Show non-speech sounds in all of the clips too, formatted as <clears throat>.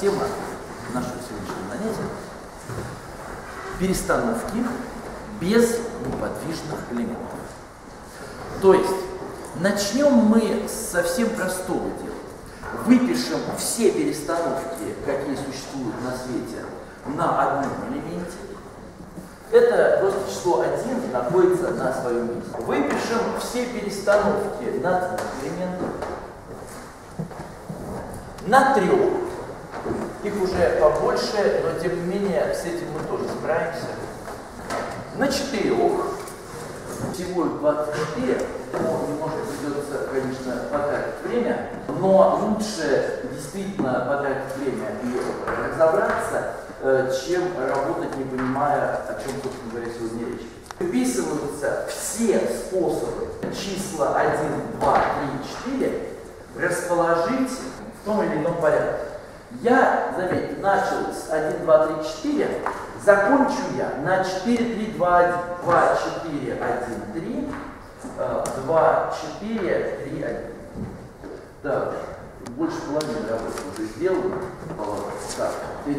Тема нашего сегодняшнего занятия – перестановки без неподвижных элементов. То есть, начнем мы с совсем простого дела. Выпишем все перестановки, какие существуют на свете, на одном элементе. Это просто число 1 находится на своем месте. Выпишем все перестановки на двух элементах, на трех их уже побольше, но тем не менее с этим мы тоже справимся. На четырех, всего их 24, но немножко придется, конечно, потратить время, но лучше действительно потратить время и разобраться, э, чем работать, не понимая, о чем, собственно говоря, сегодня речь. Выписываются все способы числа 1, 2, 3, 4 расположить в том или ином порядке. Я, заметьте, начал с 1, 2, 3, 4, закончу я на 4, 3, 2, 2, 4, 1, 3, 2, 4, 3, 1. Так, больше половины работы уже сделано. Так, 3,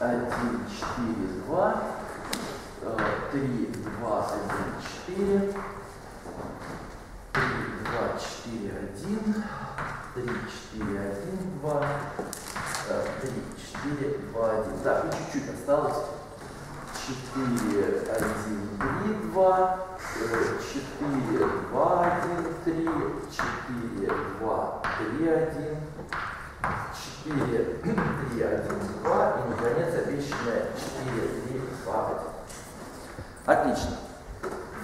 1, 4, 2, 3, 2, 1, 4, 3, 2, 4, 1, 3, 4, 1, 2, 3, 4, 2, 1. Так, ну чуть-чуть осталось. 4, 1, 3, 2, 4, 2, 1, 3, 4, 2, 3, 1, 4, 3, 1, 2 и, наконец, обещанное 4, 3, 2, 1. Отлично.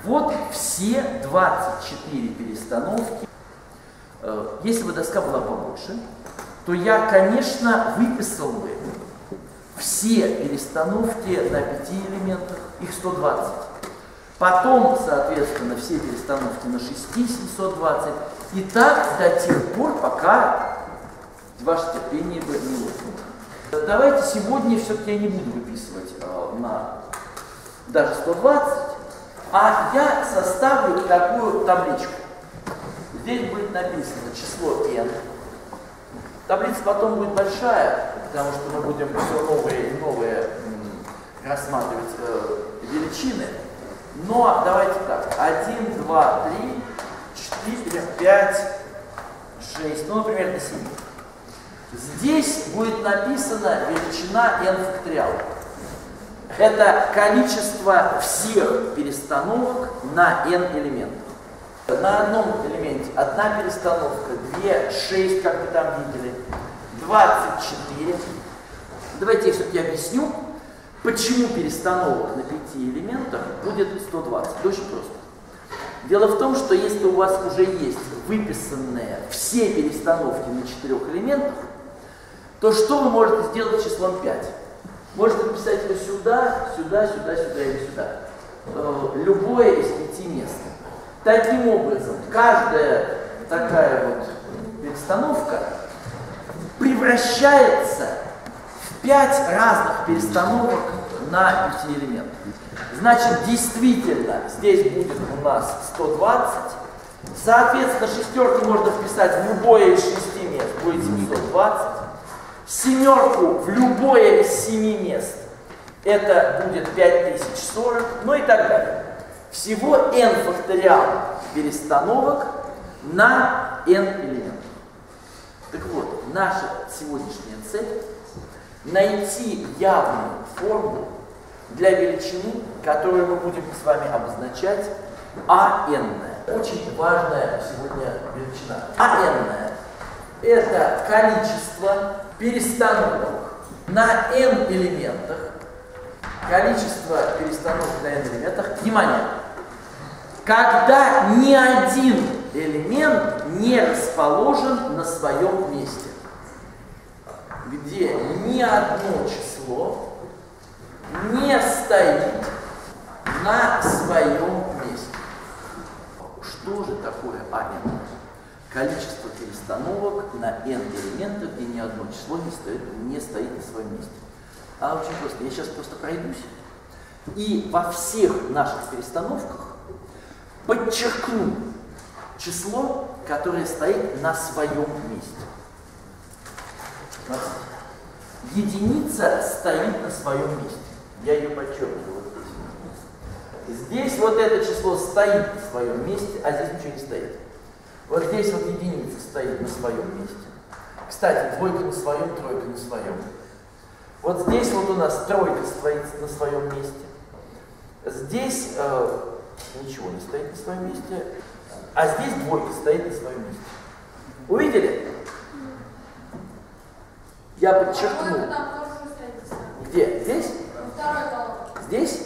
Вот все 24 перестановки. Если бы доска была побольше, то я, конечно, выписал бы все перестановки на пяти элементах, их 120. Потом, соответственно, все перестановки на 6, 720. И так до тех пор, пока ваше терпение бы не лопнуло. Давайте сегодня все-таки я не буду выписывать э, на даже 120, а я составлю такую табличку. Здесь будет написано число n, Таблица потом будет большая, потому что мы будем все новые и новые рассматривать э, величины. Но давайте так, 1, 2, 3, 4, 5, 6, ну, например, до 7. Здесь будет написана величина n факториал. Это количество всех перестановок на n элементов. На одном элементе одна перестановка, две, шесть, как вы там видели, 24. Давайте я все-таки объясню, почему перестановок на пяти элементах будет 120. Это очень просто. Дело в том, что если у вас уже есть выписанные все перестановки на четырех элементах, то что вы можете сделать числом 5? Можете написать его сюда, сюда, сюда, сюда или сюда. Э, любое из пяти мест. Таким образом, каждая такая вот перестановка превращается в пять разных перестановок на пяти элементах. Значит, действительно, здесь будет у нас 120. Соответственно, шестерки можно вписать в любое из шести мест, будет 720. Семерку в любое из семи мест, это будет 5040, ну и так далее. Всего n факториал перестановок на n элементов. Так вот, наша сегодняшняя цель – найти явную формулу для величины, которую мы будем с вами обозначать АН. Очень важная сегодня величина. АН – это количество перестановок на n элементах, количество перестановок на n элементах, внимание, когда ни один элемент не расположен на своем месте, где ни одно число не стоит на своем месте. Что же такое АН? Количество перестановок на n элементов, где ни одно число не стоит, не стоит на своем месте. А очень просто. Я сейчас просто пройдусь. И во всех наших перестановках подчеркну число, которое стоит на своем месте. Смотрите. единица стоит на своем месте. Я ее подчеркиваю. Здесь вот это число стоит на своем месте, а здесь ничего не стоит. Вот здесь вот единица стоит на своем месте. Кстати, двойка на своем, тройка на своем. Вот здесь вот у нас тройка стоит на своем месте. Здесь э, ничего не стоит на своем месте, а здесь двойка стоит на своем месте. Увидели? Я подчеркну. Где? Здесь? Здесь?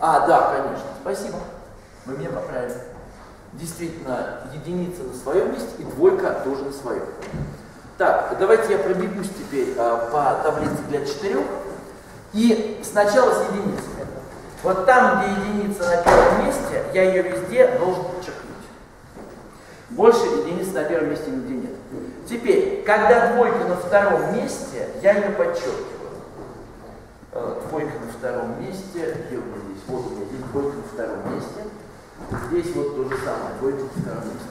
А, да, конечно. Спасибо. Вы меня поправили. Действительно, единица на своем месте и двойка тоже на своем. Так, давайте я пробегусь теперь а, по таблице для четырех. И сначала с единицами. Вот там, где единица на первом месте, я ее везде должен подчеркнуть. Больше единиц на первом месте нигде нет. Теперь, когда двойка на втором месте, я ее подчеркиваю. Э, двойка на втором месте, где у меня здесь? Вот у меня здесь двойка на втором месте. Здесь вот то же самое, двойка на втором месте.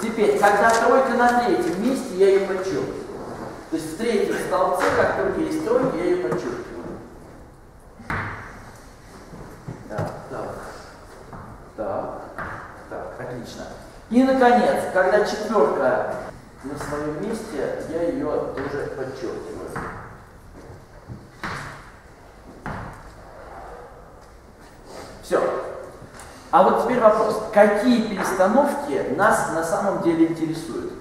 Теперь, когда тройка на третьем месте, я ее подчеркиваю. То есть в третьем столбце, как только есть тройка, я ее подчеркиваю. Так, так, так, так, отлично. И, наконец, когда четверка на своем месте, я ее тоже подчеркиваю. Все. А вот теперь вопрос. Какие перестановки нас на самом деле интересуют?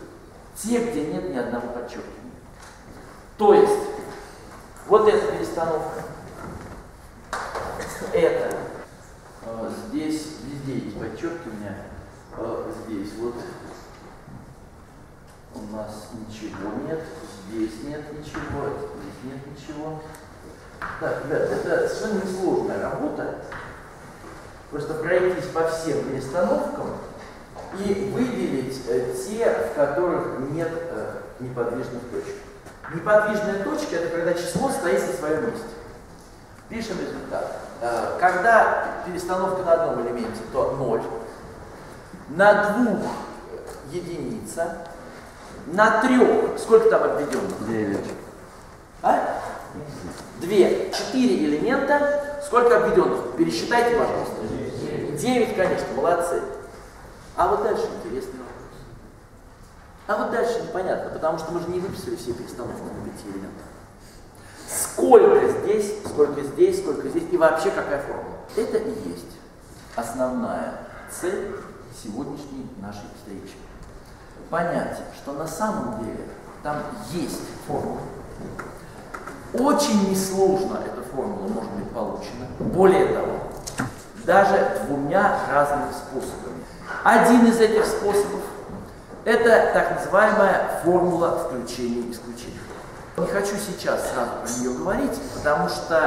Те, где нет ни одного подчеркивания. То есть, вот эта перестановка, это, э, здесь, везде есть подчеркивания, э, здесь вот у нас ничего нет, здесь нет ничего, здесь нет ничего. Так, ребят, это совершенно несложная работа. Просто пройтись по всем перестановкам и выделить э, те, в которых нет э, неподвижных точек. Неподвижная точка – это когда число стоит на своем месте. Пишем результат. Э, когда перестановка на одном элементе, то 0. На двух единица. На трех, сколько там обведено? 9. А? Две. Четыре элемента. Сколько обведенных? Пересчитайте, пожалуйста. Девять, конечно, молодцы. А вот дальше интересный вопрос. А вот дальше непонятно, потому что мы же не выписали все перестановки на пяти элементах. Сколько здесь, сколько здесь, сколько здесь и вообще какая формула. Это и есть основная цель сегодняшней нашей встречи. Понять, что на самом деле там есть формула. Очень несложно эта формула может быть получена. Более того, даже двумя разными способами. Один из этих способов – это так называемая формула включения-исключения. Не хочу сейчас сразу про нее говорить, потому что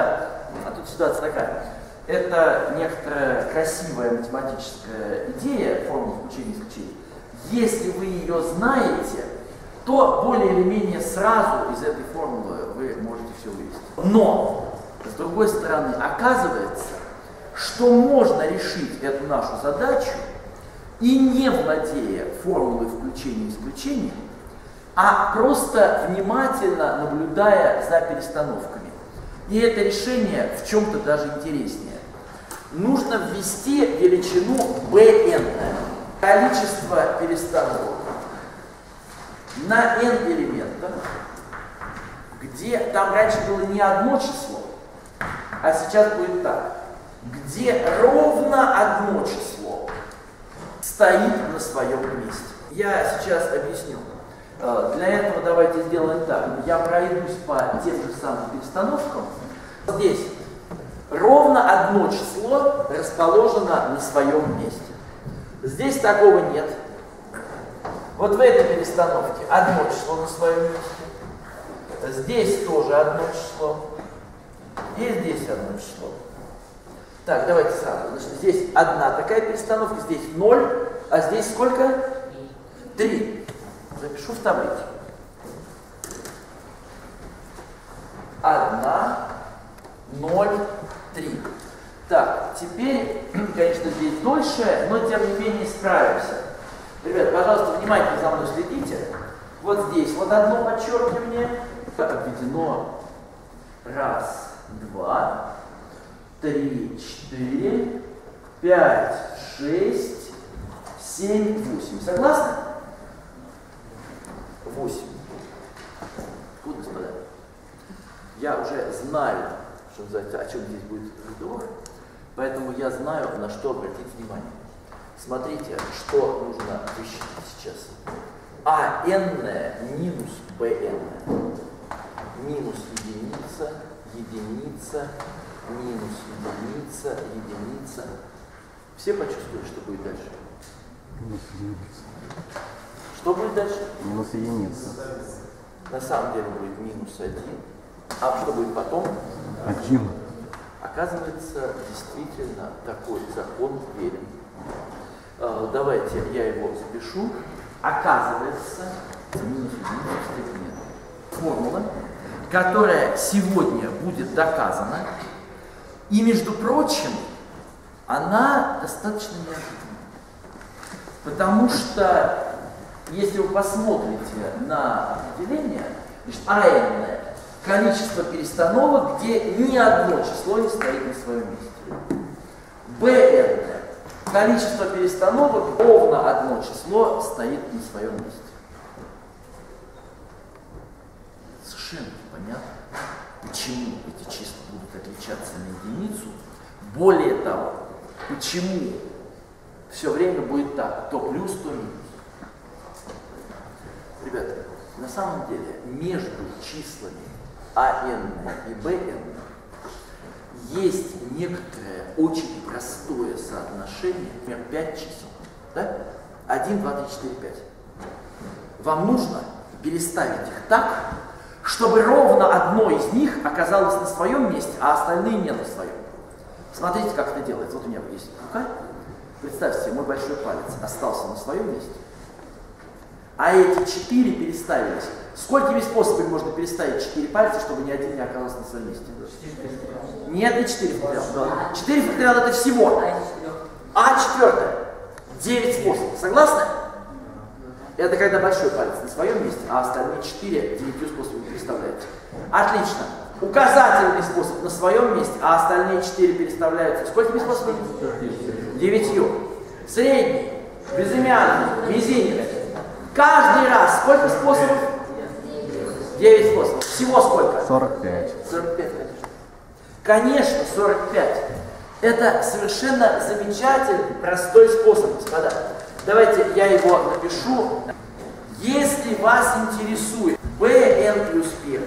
а тут ситуация такая. Это некоторая красивая математическая идея формулы включения-исключения. Если вы ее знаете, то более или менее сразу из этой формулы вы можете все вывести. Но, с другой стороны, оказывается, что можно решить эту нашу задачу и не владея формулой включения-исключения, а просто внимательно наблюдая за перестановками. И это решение в чем-то даже интереснее. Нужно ввести величину bn, количество перестановок на n элементах, где там раньше было не одно число, а сейчас будет так, где ровно одно число стоит на своем месте. Я сейчас объясню. Э, для этого давайте сделаем так. Я пройдусь по тем же самым перестановкам. Здесь ровно одно число расположено на своем месте. Здесь такого нет. Вот в этой перестановке одно число на своем месте. Здесь тоже одно число. И здесь одно число. Так, давайте сразу. Значит, здесь одна такая перестановка, здесь ноль, а здесь сколько? Три. Запишу в таблице. Одна, ноль, три. Так, теперь, <clears throat> конечно, здесь дольше, но тем не менее справимся. Ребят, пожалуйста, внимательно за мной следите. Вот здесь вот одно подчеркивание, обведено раз, два, три, четыре, пять, шесть, семь, восемь. Согласны? Восемь. Вот, господа, я уже знаю, что называется, о чем здесь будет разговор, поэтому я знаю, на что обратить внимание. Смотрите, что нужно высчитать сейчас. А n минус bn. Минус единица, единица, минус единица, единица. Все почувствуют, что будет дальше? Что будет дальше? Минус единица. На самом деле будет минус один. А что будет потом? Один. Оказывается, действительно такой закон верен. Э, Давайте я его запишу. Оказывается, минус единица формула, которая сегодня будет доказана. И, между прочим, она достаточно неожиданна. Потому что, если вы посмотрите на определение, значит, АН – количество перестановок, где ни одно число не стоит на своем месте. БН – количество перестановок, ровно одно число стоит на своем месте. Совершенно понятно, почему эти числа будут отличаться на единицу. Более того, почему все время будет так, то плюс, то минус. Ребята, на самом деле между числами АН и БН есть некоторое очень простое соотношение, например, 5 чисел. Да? 1, 2, 3, 4, 5. Вам нужно переставить их так, чтобы ровно одно из них оказалось на своем месте, а остальные не на своем. Смотрите, как это делается. Вот у меня есть рука. Представьте себе, мой большой палец остался на своем месте, а эти четыре переставились. Сколькими способами можно переставить четыре пальца, чтобы ни один не оказался на своем месте? Нет, не четыре факториала. Четыре факториала это всего. А четвертое. Девять способов. Согласны? Это когда большой палец на своем месте, а остальные четыре девятью способами переставляете. Отлично. Указательный способ на своем месте, а остальные четыре переставляются. Сколькими способами? Девятью. Средний, безымянный, мизинец. Каждый раз сколько способов? Девять способов. Всего сколько? 45. 45, конечно. Конечно, 45. Это совершенно замечательный, простой способ, господа. Давайте я его напишу. Если вас интересует bn плюс 1,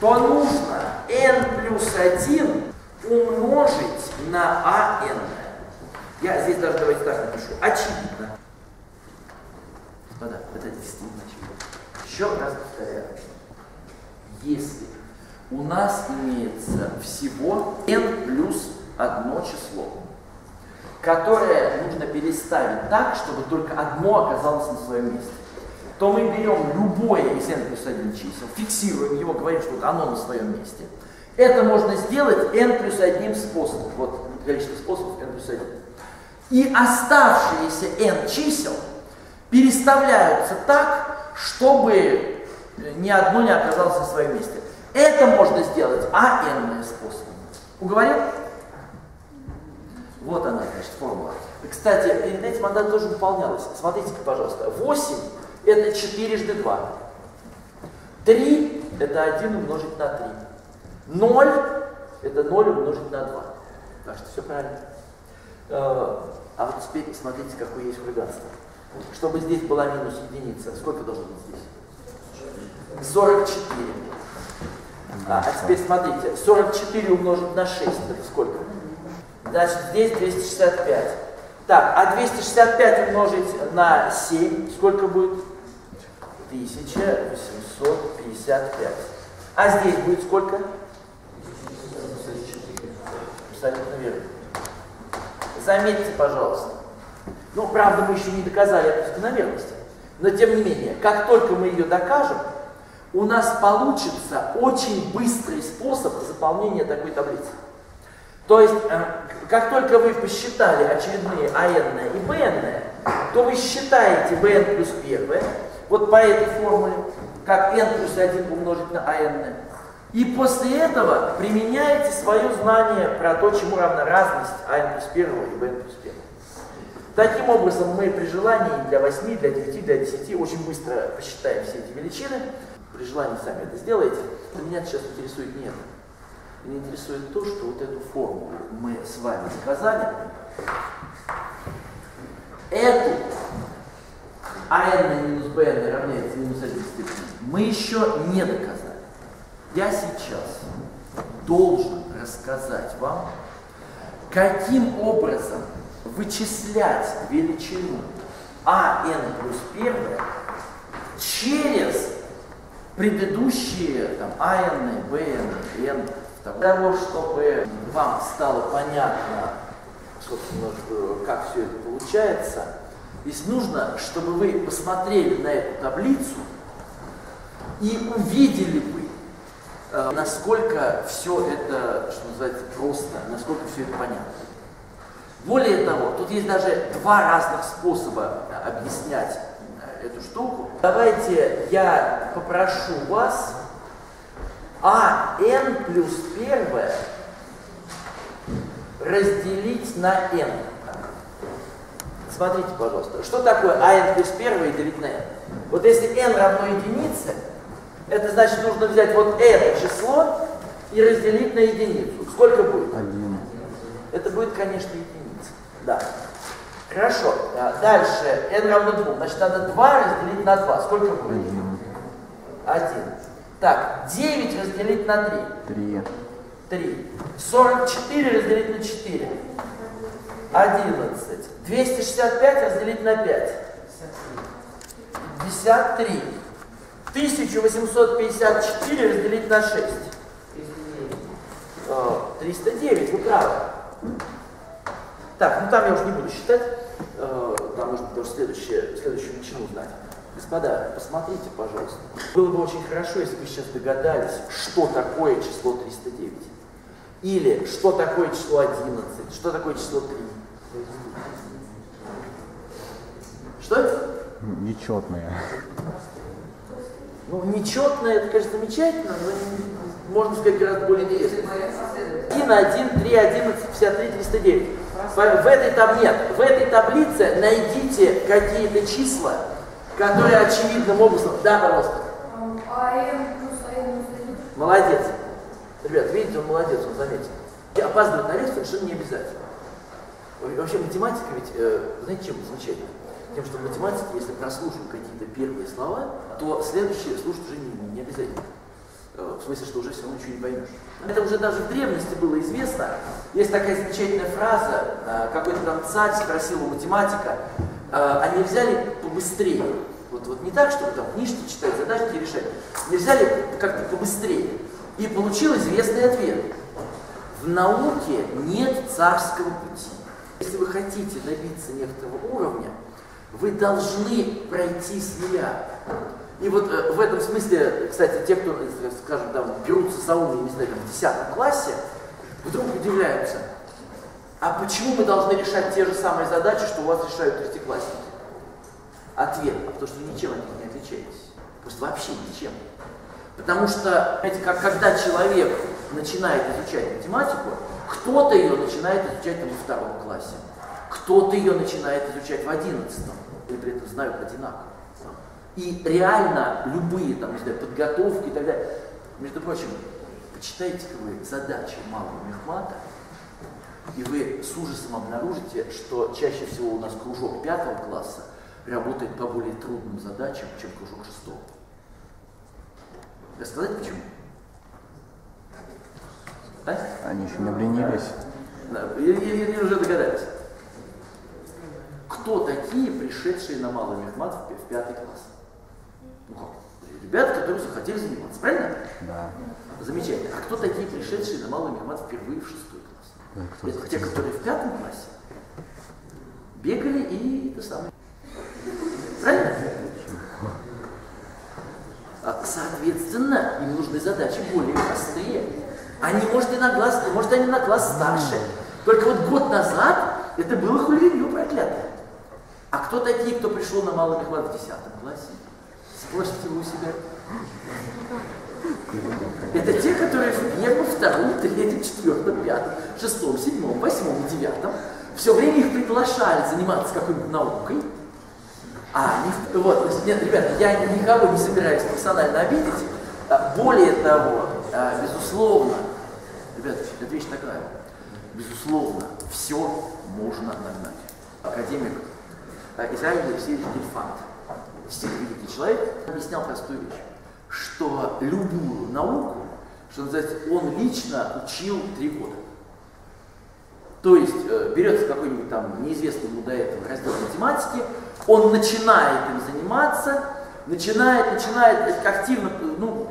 то нужно n плюс 1 умножить на ан. Я здесь даже давайте так напишу. Очевидно. Господа, это действительно очевидно. Еще раз повторяю. Если у нас имеется всего n плюс одно число, которое нужно переставить так, чтобы только одно оказалось на своем месте, то мы берем любое из n плюс 1 чисел, фиксируем его, говорим, что оно на своем месте. Это можно сделать n плюс 1 способом. Вот количество способов n плюс 1. И оставшиеся n чисел переставляются так, чтобы ни одно не оказалось на своем месте. Это можно сделать АН способом. Уговорил? Вот она, значит, формула. Кстати, перед этим она тоже выполнялась. Смотрите-ка, пожалуйста. 8 это 4 жды 2. 3 это 1 умножить на 3. 0 это 0 умножить на 2. Так что все правильно. А вот теперь смотрите, какое есть хулиганство. Чтобы здесь была минус единица, сколько должно быть здесь? 44. А, а теперь смотрите, 44 умножить на 6, это сколько? Значит, здесь 265. Так, а 265 умножить на 7, сколько будет? 1855. А здесь будет сколько? Абсолютно верно. Заметьте, пожалуйста. Ну, правда, мы еще не доказали эту закономерность. Но, тем не менее, как только мы ее докажем, у нас получится очень быстрый способ заполнения такой таблицы. То есть, э, как только вы посчитали очередные АН и БН, то вы считаете БН плюс 1, вот по этой формуле. как n плюс 1 умножить на ан. И после этого применяете свое знание про то, чему равна разность ан плюс 1 и bn плюс 1. Таким образом, мы при желании для 8, для 9, для 10 очень быстро посчитаем все эти величины. При желании сами это сделаете. Но меня сейчас интересует не это. Меня интересует то, что вот эту формулу мы с вами доказали. Эту АН минус БН равняется минус 1 степени мы еще не доказали. Я сейчас должен рассказать вам, каким образом вычислять величину АН плюс 1 через предыдущие там, АН, БН, Н. Для того, чтобы вам стало понятно, собственно, как все это получается, здесь нужно, чтобы вы посмотрели на эту таблицу и увидели бы, э, насколько все это, что называется, просто, насколько все это понятно. Более того, тут есть даже два разных способа объяснять э, эту штуку. Давайте я попрошу вас а n плюс первое разделить на n. Смотрите, пожалуйста, что такое а n плюс первое делить на n? Вот если n равно единице, это значит нужно взять вот это число и разделить на единицу. Сколько будет? Один. Это будет, конечно, единица. Да. Хорошо. А дальше n равно 2. Значит, надо 2 разделить на 2. Сколько будет? Один. 1. Так, 9 разделить на 3. Три. 3. 44 разделить на 4. 11. 265 разделить на 5. 53. 1854 разделить на 6. 309, вы правы. Так, ну там я уже не буду считать, э, там нужно тоже следующее, следующую величину узнать. Господа, посмотрите, пожалуйста. Было бы очень хорошо, если бы сейчас догадались, что такое число 309. Или что такое число 11, что такое число 3. Что это? Нечетные. Ну, нечетное, это, конечно, замечательно, но можно сказать гораздо более интересно. 1, 1, 3, 11, 53, 309. В этой, там, нет, в этой таблице найдите какие-то числа, которые очевидным образом... Да, пожалуйста. Молодец. Ребят, видите, он молодец, он заметил. Опаздывать на лекцию совершенно не обязательно. Вообще математика ведь, э, знаете, чем замечательно? Тем, что в математике, если прослушаем какие-то первые слова, то следующие слушать уже не, не обязательно. Э, в смысле, что уже все равно ничего не поймешь. Это уже даже в древности было известно. Есть такая замечательная фраза, э, какой-то там царь спросил у математика, э, а нельзя ли побыстрее? Вот, вот не так, чтобы там книжки читать, задачки решать. Нельзя ли как-то побыстрее? И получил известный ответ. В науке нет царского пути. Если вы хотите добиться некоторого уровня, вы должны пройти с нуля. И вот э, в этом смысле, кстати, те, кто, скажем, там, берутся за ум, не знаю, в 10 классе, вдруг удивляются, а почему мы должны решать те же самые задачи, что у вас решают третьеклассники? Ответ, а потому что ничем от них не отличаетесь. Просто вообще ничем. Потому что, знаете, как когда человек начинает изучать математику, кто-то ее начинает изучать там, во втором классе, кто-то ее начинает изучать в одиннадцатом, и при этом знают одинаково. И реально любые там, не знаю, подготовки и так далее. Между прочим, почитайте-ка вы задачи малого мехмата, и вы с ужасом обнаружите, что чаще всего у нас кружок пятого класса работает по более трудным задачам, чем кружок шестого. Рассказать почему? А? Они еще не обленились. Да, или уже догадались. Кто такие пришедшие на малый мехмат в пятый класс? Ребята, которые захотели заниматься, правильно? Да. Замечательно. А кто такие пришедшие на малый мехмат впервые в шестой класс? Да, Это те, которые в пятом классе бегали и это самое. Правильно? А, соответственно, им нужны задачи более простые. Они, может, и на класс, может, они на класс старше. Только вот год назад это было хулиганье проклятое. А кто такие, кто пришел на малый мехват в 10 классе? Спросите у себя. Это те, которые в первом, втором, третьем, четвертом, пятом, шестом, седьмом, восьмом, девятом все время их приглашали заниматься какой-нибудь наукой. А, не, вот, нет, ребята, я никого не собираюсь персонально обидеть. А, более того, а, безусловно, ребята, это вещь такая, безусловно, все можно нагнать. Академик Израиль Алексеевич Гельфанд, великий человек, объяснял простую вещь что любую науку, что называется, он лично учил три года. То есть э, берется какой-нибудь там неизвестный ему до этого раздел математики, он начинает им заниматься, начинает, начинает активно, ну,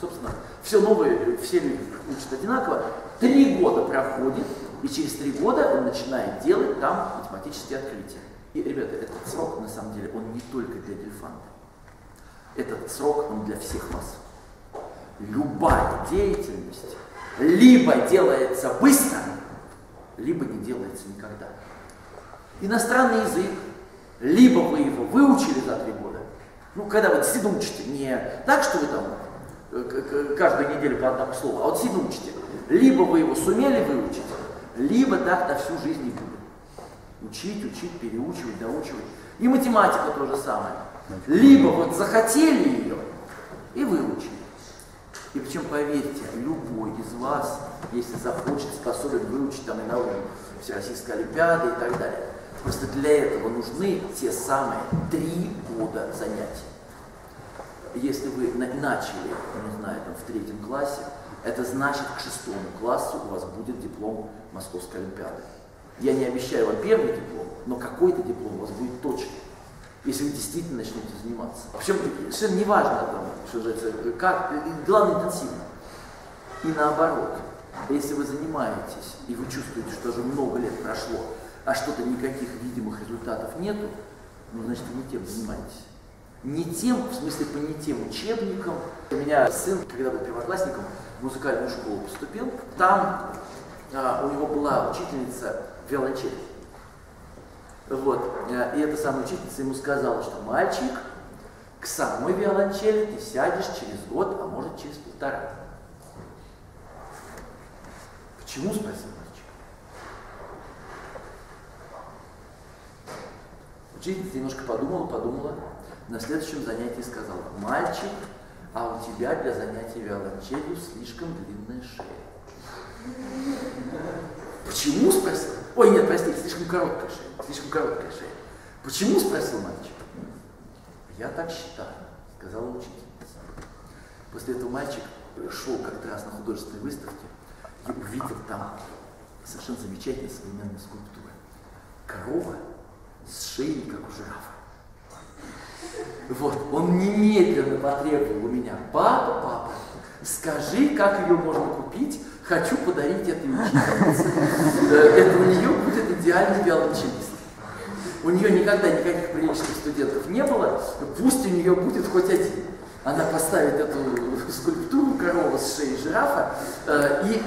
собственно, все новое, все люди учат одинаково, три года проходит, и через три года он начинает делать там математические открытия. И, ребята, этот срок, на самом деле, он не только для Дельфанта. Этот срок, он для всех вас. Любая деятельность либо делается быстро, либо не делается никогда. Иностранный язык, либо вы его выучили за три года, ну, когда вы действительно учите, не так, что вы там э, каждую неделю по одному слову, а вот действительно учите, либо вы его сумели выучить, либо так на всю жизнь не будет. Учить, учить, переучивать, доучивать. И математика то же самое. Либо вот захотели ее и выучили. И причем, поверьте, любой из вас, если захочет, способен выучить там и на уровне Всероссийской Олимпиады и так далее. Просто для этого нужны те самые три года занятий. Если вы начали, не знаю, там, в третьем классе, это значит к шестому классу у вас будет диплом Московской Олимпиады. Я не обещаю вам первый диплом, но какой-то диплом у вас будет точно если вы действительно начнете заниматься. Причем совершенно не важно, там, что называется, как, главное интенсивно. И наоборот, если вы занимаетесь, и вы чувствуете, что уже много лет прошло, а что-то никаких видимых результатов нету, ну, значит, вы не тем занимаетесь. Не тем, в смысле, по не тем учебникам. У меня сын, когда был первоклассником, в музыкальную школу поступил, там а, у него была учительница виолончели. Вот. Э, и эта самая учительница ему сказала, что мальчик, к самой виолончели ты сядешь через год, а может через полтора. Почему, спросил мальчик. Учительница немножко подумала, подумала, на следующем занятии сказала, мальчик, а у тебя для занятий виолончелью слишком длинная шея. Почему, спросил? Ой, нет, простите, слишком короткая шея, слишком короткая шея. Почему, спросил мальчик. Я так считаю, сказала учительница. После этого мальчик шел как-то раз на художественной выставке и увидел там совершенно замечательные современные скульптуры. Корова с шеей, как у жирафа. Вот, он немедленно потребовал у меня, папа, папа, скажи, как ее можно купить, хочу подарить этой учительнице. Это у нее будет идеальный виолончелист. У нее никогда никаких приличных студентов не было, пусть у нее будет хоть один. Она поставит эту скульптуру коровы с шеей жирафа э, и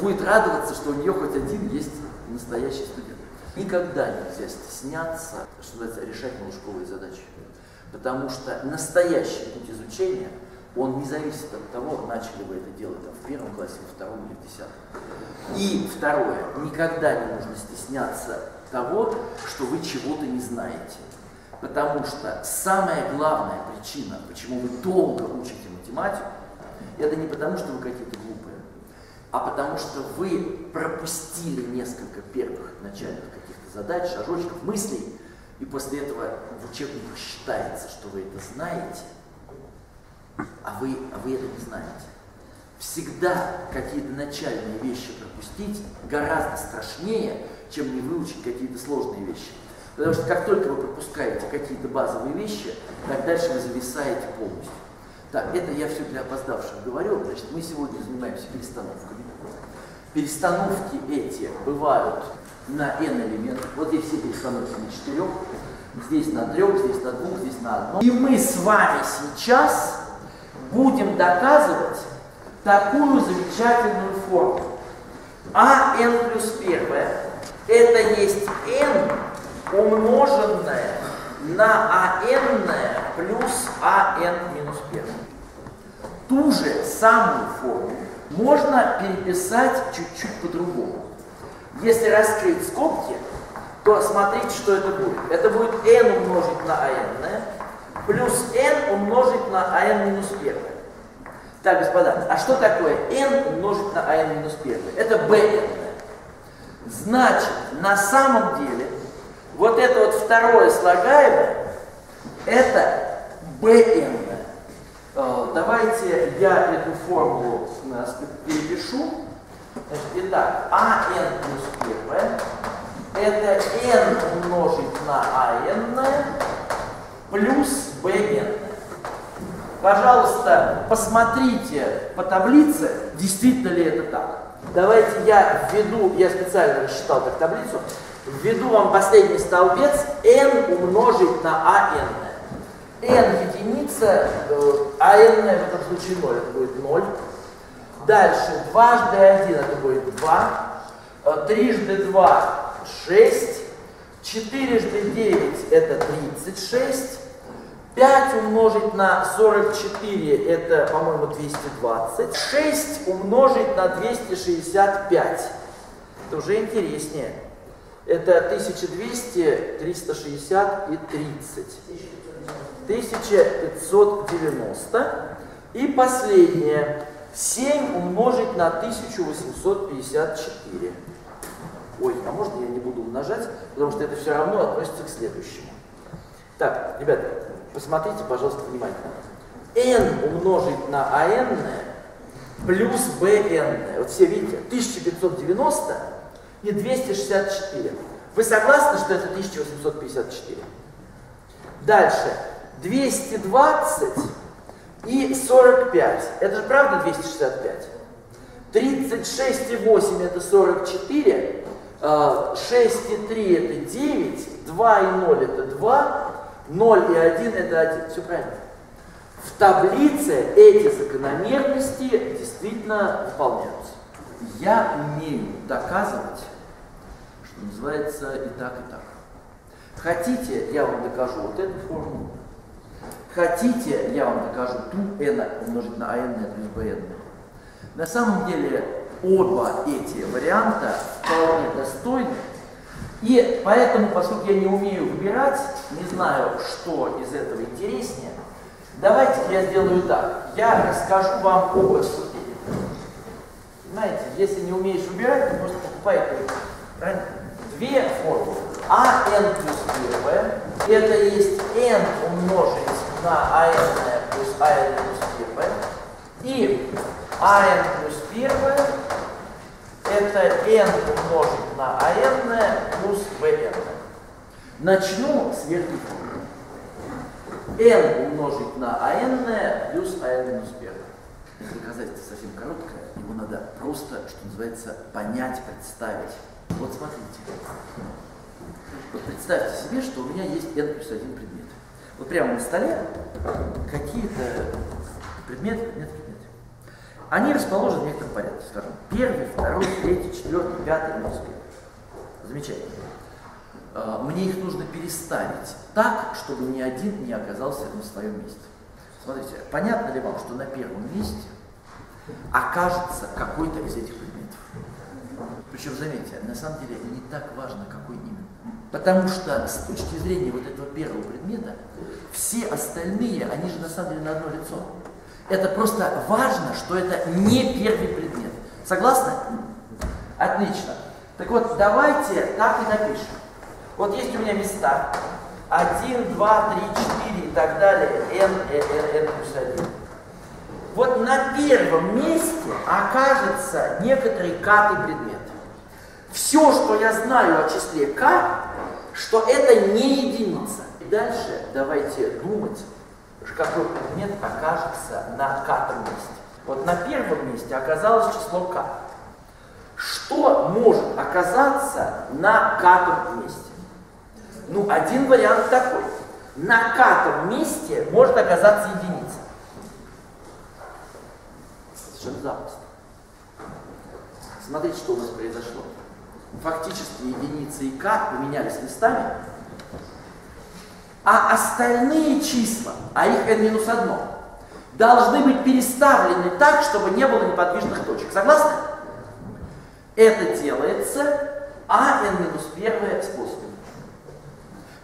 будет радоваться, что у нее хоть один есть настоящий студент. Никогда нельзя стесняться, что называется, решать малышковые задачи. Потому что настоящий путь изучения – он не зависит от того, начали вы это делать там, в первом классе, во втором или в десятом. И второе, никогда не нужно стесняться того, что вы чего-то не знаете. Потому что самая главная причина, почему вы долго учите математику, это не потому, что вы какие-то глупые, а потому что вы пропустили несколько первых начальных каких-то задач, шажочков, мыслей, и после этого в учебниках считается, что вы это знаете, а вы, а вы это не знаете. Всегда какие-то начальные вещи пропустить гораздо страшнее, чем не выучить какие-то сложные вещи. Потому что как только вы пропускаете какие-то базовые вещи, так дальше вы зависаете полностью. Так, это я все для опоздавших говорю. Значит, мы сегодня занимаемся перестановками. Перестановки эти бывают на n элементов. Вот здесь все перестановки на четырех, здесь на трех, здесь на двух, здесь на одном. И мы с вами сейчас будем доказывать такую замечательную форму. а n плюс 1 это есть n умноженное на ан плюс ан минус 1. ту же самую форму можно переписать чуть-чуть по-другому. Если раскрыть скобки, то смотрите, что это будет. Это будет n умножить на an, плюс n умножить на an минус 1. Так, господа, а что такое n умножить на an минус 1? Это bn. Значит, на самом деле, вот это вот второе слагаемое, это bn. Э, давайте я эту формулу перепишу. Итак, АН плюс 1 это n умножить на АН плюс БН. Пожалуйста, посмотрите по таблице, действительно ли это так. Давайте я введу, я специально рассчитал как таблицу, введу вам последний столбец n умножить на АН n единица, а n в этом случае 0, это будет 0. Дальше дважды 1 это будет 2, э, трижды 2 6, четырежды 9 это 36, 5 умножить на 44 это, по-моему, 220, 6 умножить на 265, это уже интереснее. Это 1200, 360 и 30. 1590. И последнее. 7 умножить на 1854. Ой, а можно я не буду умножать, потому что это все равно относится к следующему. Так, ребята, посмотрите, пожалуйста, внимательно. n умножить на an плюс bn. Вот все видите, 1590 и 264. Вы согласны, что это 1854? Дальше. 220 и 45. Это же правда 265? 36 и 8 это 44, 6 и 3 это 9, 2 и 0 это 2, 0 и 1 это 1. Все правильно. В таблице эти закономерности действительно выполняются. Я умею доказывать, что называется и так, и так. Хотите, я вам докажу вот эту формулу. Хотите, я вам докажу ту n умножить на an плюс bn. На самом деле оба эти варианта вполне достойны. И поэтому, поскольку я не умею выбирать, не знаю, что из этого интереснее, давайте я сделаю так. Я расскажу вам оба ступени. Знаете, если не умеешь выбирать, то просто покупай? Две формулы. А n плюс 1 это есть n умножить на АН плюс АН плюс 1. И АН плюс 1 это n умножить на АН плюс БН. Начну с верхней формулы. n умножить на АН плюс АН минус 1. Это доказательство совсем короткое, его надо просто, что называется, понять, представить. Вот смотрите. Вот представьте себе, что у меня есть n плюс 1 предмет вот прямо на столе какие-то предметы, предметы. Они расположены в некотором порядке, скажем, первый, второй, третий, четвертый, пятый, минус Замечательно. А, мне их нужно переставить так, чтобы ни один не оказался на своем месте. Смотрите, понятно ли вам, что на первом месте окажется какой-то из этих предметов? Причем, заметьте, на самом деле не так важно, какой именно. Потому что с точки зрения вот этого первого предмета, все остальные, они же на самом деле на одно лицо. Это просто важно, что это не первый предмет. Согласны? Отлично. Так вот, давайте так и напишем. Вот есть у меня места. 1, 2, 3, 4 и так далее. n, n, n, n плюс 1. Вот на первом месте окажется некоторый катый предмет. Все, что я знаю о числе k, что это не единица. И дальше давайте думать, какой предмет окажется на катом месте. Вот на первом месте оказалось число k. Что может оказаться на катом месте? Ну, один вариант такой. На катом месте может оказаться единица. Совершенно запросто. Смотрите, что у нас произошло фактически единицы и k поменялись местами, а остальные числа, а их n-1, должны быть переставлены так, чтобы не было неподвижных точек. Согласны? Это делается АН минус первое способом.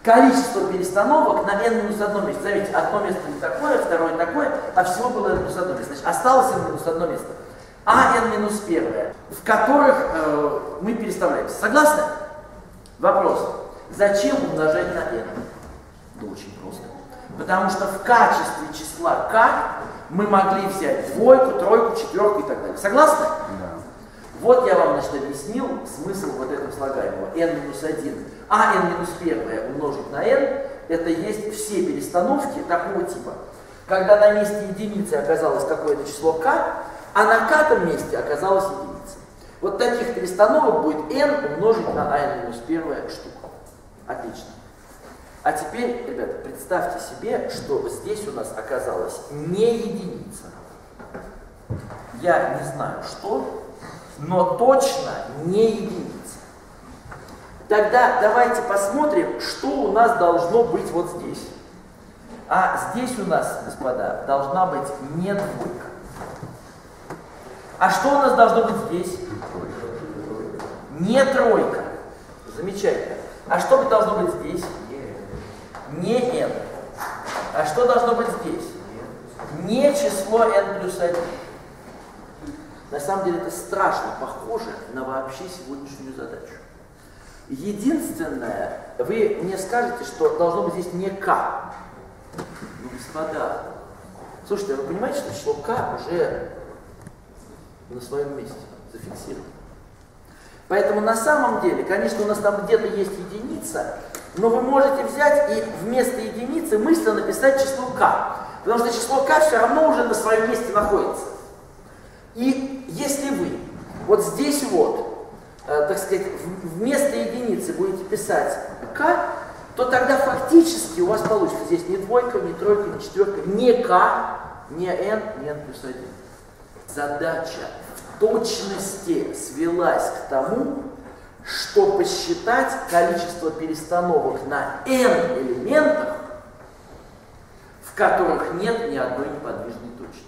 Количество перестановок на n минус одно место. Заметьте, одно место не такое, второе такое, а всего было n минус одно место. Значит, осталось n минус одно место. А n минус первое, в которых э, мы переставляемся. Согласны? Вопрос. Зачем умножать на n? Да очень просто. Потому что в качестве числа k мы могли взять двойку, тройку, четверку и так далее. Согласны? Да. Вот я вам, значит, объяснил смысл вот этого слагаемого. n минус 1, а n минус 1 умножить на n, это есть все перестановки такого типа. Когда на месте единицы оказалось какое-то число k, а на k месте оказалась единица. Вот таких перестановок будет n умножить на n минус 1 штука. Отлично. А теперь, ребята, представьте себе, что здесь у нас оказалась не единица. Я не знаю, что, но точно не единица. Тогда давайте посмотрим, что у нас должно быть вот здесь. А здесь у нас, господа, должна быть не двойка. А что у нас должно быть здесь? Не тройка. Замечательно. А что должно быть здесь? Не n. А что должно быть здесь? Не число n плюс 1. На самом деле это страшно похоже на вообще сегодняшнюю задачу. Единственное, вы мне скажете, что должно быть здесь не k. Ну, господа, слушайте, вы понимаете, что число k уже на своем месте зафиксировано? Поэтому на самом деле, конечно, у нас там где-то есть единица, но вы можете взять и вместо единицы мысленно написать число k. Потому что число k все равно уже на своем месте находится. И если вы вот здесь вот, э, так сказать, вместо единицы будете писать k, то тогда фактически у вас получится здесь не двойка, не тройка, не четверка, не k, не n, не n плюс 1. Задача в точности свелась к тому, что посчитать количество перестановок на n элементах, в которых нет ни одной неподвижной точки.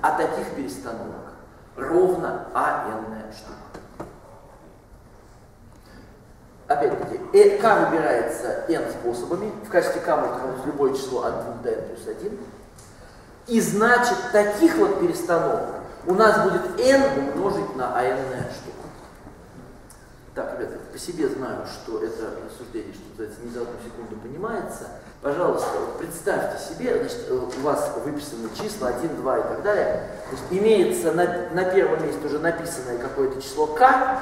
А таких перестановок ровно n штука. Опять-таки, э, k выбирается n способами. В качестве k может любое число от 2 до n плюс 1. И значит, таких вот перестановок у нас будет n умножить на n штука. Так, ребята, по себе знаю, что это рассуждение, что называется, не за одну секунду понимается. Пожалуйста, представьте себе, значит, у вас выписаны числа 1, 2 и так далее. Есть имеется на, на первом месте уже написанное какое-то число k,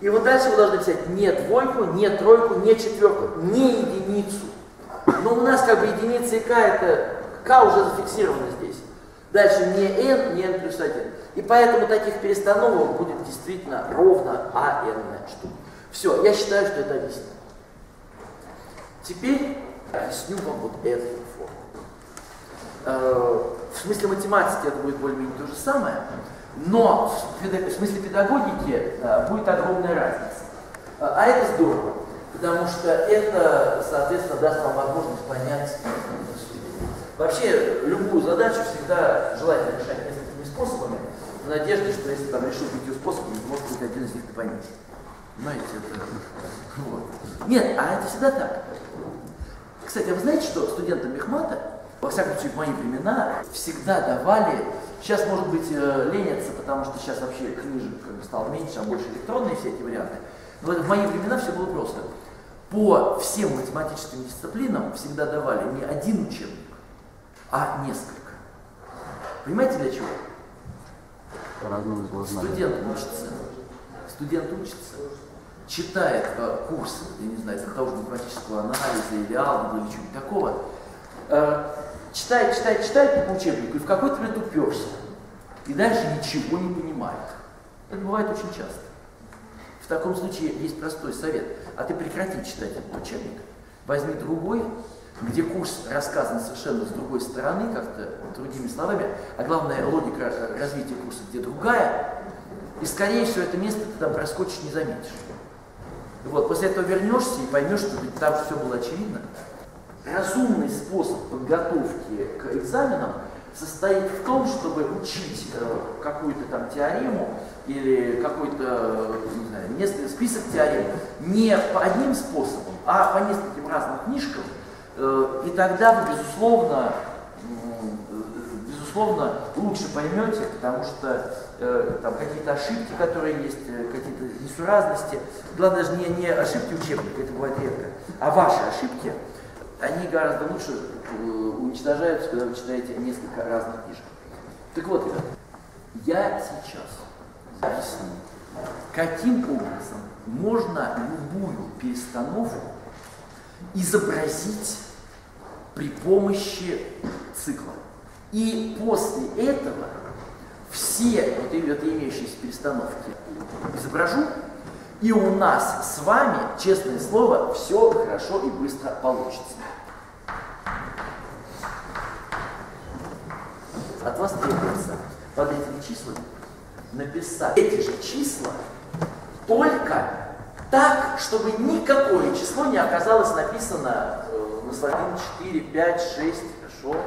и вот дальше вы должны писать не двойку, не тройку, не четверку, не единицу. Но у нас как бы единица и k это k уже зафиксировано здесь. Дальше не n, не n плюс 1. И поэтому таких перестановок будет действительно ровно а n штук. Все, я считаю, что это объяснено. Теперь объясню вам вот эту форму. Э, в смысле математики это будет более-менее то же самое, но в смысле педагогики э, будет огромная разница. Э, а это здорово, потому что это, соответственно, даст вам возможность понять Вообще, любую задачу всегда желательно решать несколькими способами, в надежде, что если там решу пятью способами, может быть один из них ты поймешь. Знаете, это... Вот. Нет, а это всегда так. Кстати, а вы знаете, что студентам Мехмата, во всяком случае в мои времена, всегда давали, сейчас может быть э, ленятся, потому что сейчас вообще книжек как бы стало меньше, а больше электронные все эти варианты. Но в мои времена все было просто. По всем математическим дисциплинам всегда давали не один учебник, а несколько. Понимаете для чего? Студент учится, студент учится, читает э, курс, я не знаю, того же математического анализа или алгебры или чего-нибудь такого, э, читает, читает, читает по учебнику и в какой-то момент уперся. И дальше ничего не понимает. Это бывает очень часто. В таком случае есть простой совет. А ты прекрати читать этот учебник, возьми другой, где курс рассказан совершенно с другой стороны, как-то другими словами, а главное логика э, развития курса где другая, и скорее всего это место ты там проскочишь, не заметишь. Вот, после этого вернешься и поймешь, что там все было очевидно. Разумный способ подготовки к экзаменам состоит в том, чтобы учить э, какую-то там теорему или какой-то несколько, список теорем не по одним способам, а по нескольким разным книжкам, э, и тогда вы, безусловно, безусловно, лучше поймете, потому что э, там какие-то ошибки, которые есть, э, какие-то несуразности, главное даже не, не ошибки учебника, это бывает редко, а ваши ошибки, они гораздо лучше э, уничтожаются, когда вы читаете несколько разных книжек. Так вот, ребят, я сейчас объясню, каким образом можно любую перестановку изобразить при помощи цикла. И после этого все вот, вот имеющиеся перестановки изображу, и у нас с вами, честное слово, все хорошо и быстро получится. От вас требуется под этими числами написать эти же числа, только так, чтобы никакое число не оказалось написано э, на слоге 4, 5, 6, хорошо.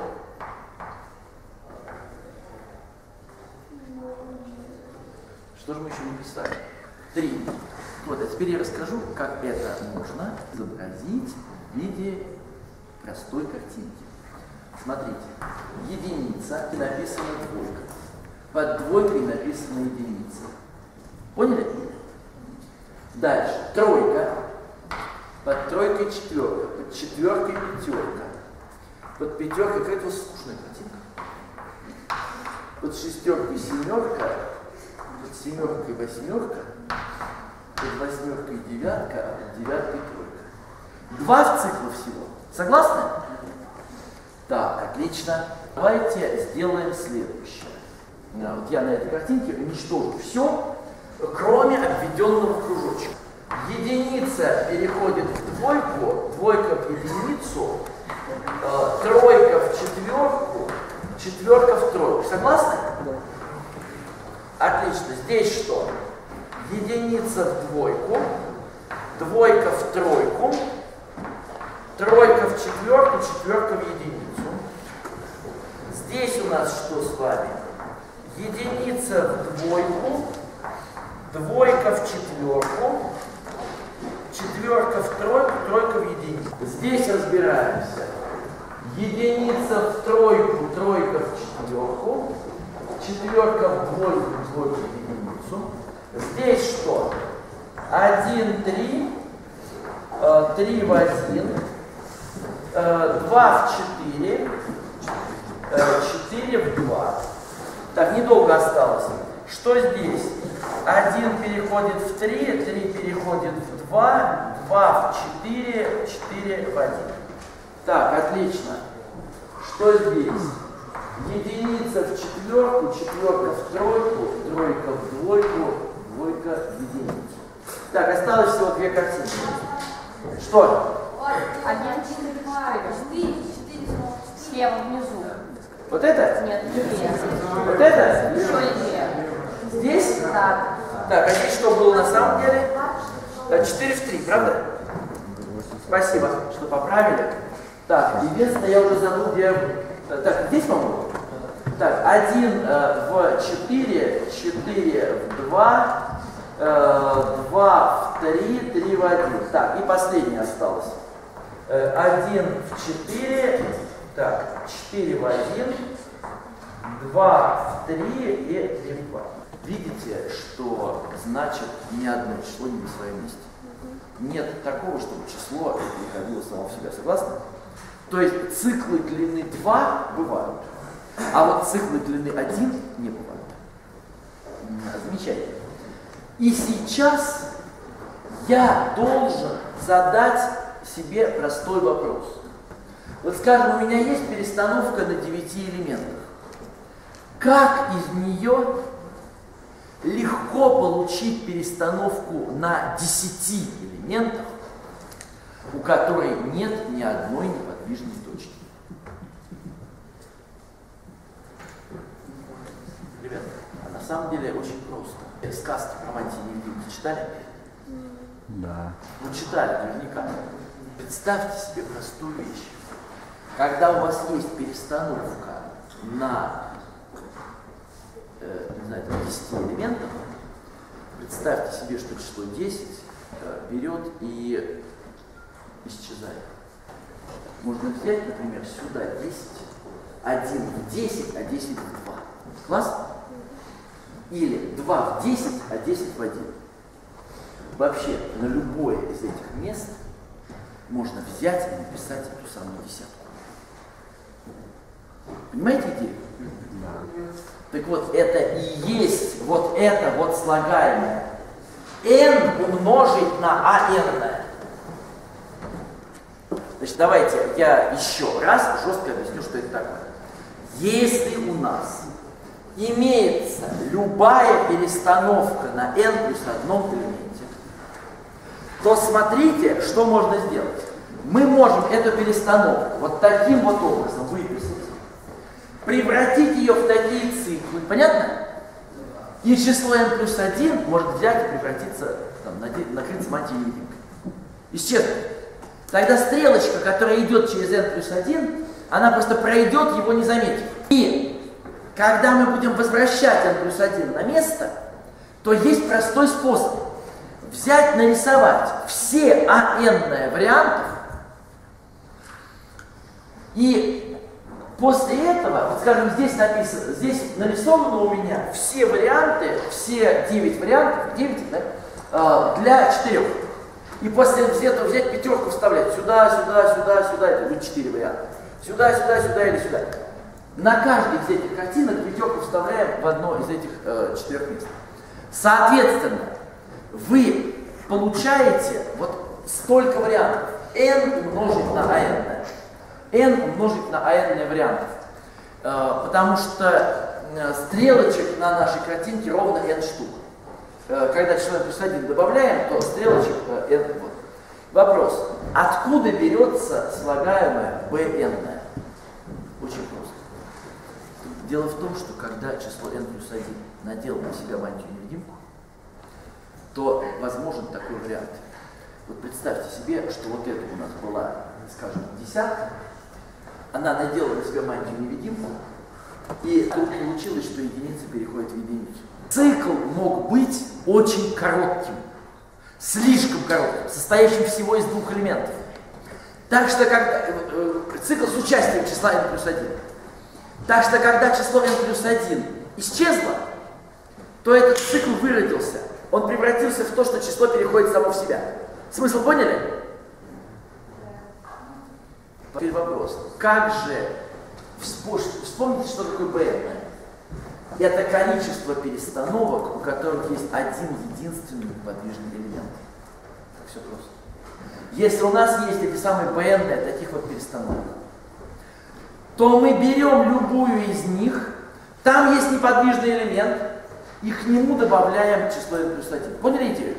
Что же мы еще не писали? Три. Вот, а теперь я расскажу, как это можно изобразить в виде простой картинки. Смотрите, единица и написана двойка. Под двойкой написана единица. Поняли? Дальше. Тройка. Под тройкой четверка. Под четверкой пятерка. Под пятеркой какая-то скучная картинка. Под шестеркой семерка. Под семеркой восьмерка. Под восьмеркой девятка, а под девяткой тройка. Два цикла всего. Согласны? Так, отлично. Давайте сделаем следующее. Вот я на этой картинке уничтожу все, кроме обведенного кружочка. Единица переходит в двойку, двойка в единицу, э, тройка в четверку, четверка в тройку. Согласны? Да. Отлично. Здесь что? Единица в двойку, двойка в тройку, тройка в четверку, четверка в единицу. Здесь у нас что с вами? Единица в двойку, двойка в четверку, четверка в тройку, тройка в единицу. Здесь разбираемся. Единица в тройку, тройка в четверку, четверка в двойку, двойка в единицу. Здесь что? 1, 3, 3 в 1, 2 в 4, 4 в 2. Так, недолго осталось. Что здесь? 1 переходит в 3, 3 переходит в 2, 2 в 4, 4 в 1. Так, отлично. Что здесь? Единица в четверку, четверка в тройку, тройка в двойку, двойка в единицу. Так, осталось всего две картинки. Что? Один, четыре, четыре, слева внизу. Вот это? Нет, левее. Вот это? Еще левее. Здесь? Так. Так, а здесь что было на самом деле? 4 в 3, правда? Спасибо, что поправили. Так, вес я уже забыл, где... Так, здесь, по-моему? Так, 1 э, в 4, 4 в 2, э, 2 в 3, 3 в 1. Так, и последнее осталось. Э, 1 в 4, так, 4 в 1, 2 в 3 и 3 в 2. Видите, что значит ни одно число не на своем месте. Нет такого, чтобы число приходило само в себя. Согласны? То есть циклы длины 2 бывают, а вот циклы длины 1 не бывают. Замечательно. И сейчас я должен задать себе простой вопрос. Вот скажем, у меня есть перестановка на 9 элементах. Как из нее легко получить перестановку на 10 элементах, у которой нет ни одной неподвижной точки? Ребята, а на самом деле очень просто. Сказки про мантии невидимки читали? Да. Ну, читали наверняка. Представьте себе простую вещь. Когда у вас есть перестановка на э, не знаю, 10 элементов, представьте себе, что число 10 э, берет и исчезает. Можно взять, например, сюда 10, 1 в 10, а 10 в 2. Классно? Или 2 в 10, а 10 в 1. Вообще, на любое из этих мест можно взять и написать эту самую десятку. Понимаете идею? Да. Так вот, это и есть вот это вот слагаемое. n умножить на ан. Значит, давайте я еще раз жестко объясню, что это такое. Если у нас имеется любая перестановка на n плюс одном элементе, то смотрите, что можно сделать. Мы можем эту перестановку вот таким вот образом выписать, превратить ее в такие циклы. Понятно? И число n плюс 1 может взять и превратиться, там, накрыться невидимкой. Исчезнуть. Тогда стрелочка, которая идет через n плюс 1, она просто пройдет, его не заметив. И когда мы будем возвращать n плюс 1 на место, то есть простой способ. Взять, нарисовать все АН вариантов и после этого, вот скажем, здесь написано, здесь нарисовано у меня все варианты, все 9 вариантов, 9 да, а, для 4. И после этого взять пятерку вставлять сюда, сюда, сюда, сюда, это будет 4 варианта. Сюда, сюда, сюда или сюда. На каждой из этих картинок пятерку вставляем в одно из этих э, четырех мест. Соответственно, вы получаете вот столько вариантов. n умножить на n. n умножить на n вариантов. Э, потому что э, стрелочек на нашей картинке ровно n штук. Э, когда число плюс 1 добавляем, то стрелочек n вот. Вопрос. Откуда берется слагаемое bn? Очень просто. Дело в том, что когда число n плюс 1 надел на себя мантию невидимку, то возможен такой вариант. Вот представьте себе, что вот это у нас была, скажем, десятка, она надела на себя мантию невидимку, и тут получилось, что единица переходит в единицу. Цикл мог быть очень коротким, слишком коротким, состоящим всего из двух элементов. Так что когда, э, э, цикл с участием числа n плюс 1. Так что когда число n плюс 1 исчезло, то этот цикл выродился. Он превратился в то, что число переходит само в себя. Смысл поняли? Теперь вопрос. Как же вспомните, что такое BN? Это количество перестановок, у которых есть один единственный подвижный элемент. Так все просто. Если у нас есть эти самые BN таких вот перестановок, то мы берем любую из них, там есть неподвижный элемент, и к нему добавляем число n плюс 1. Поняли идею?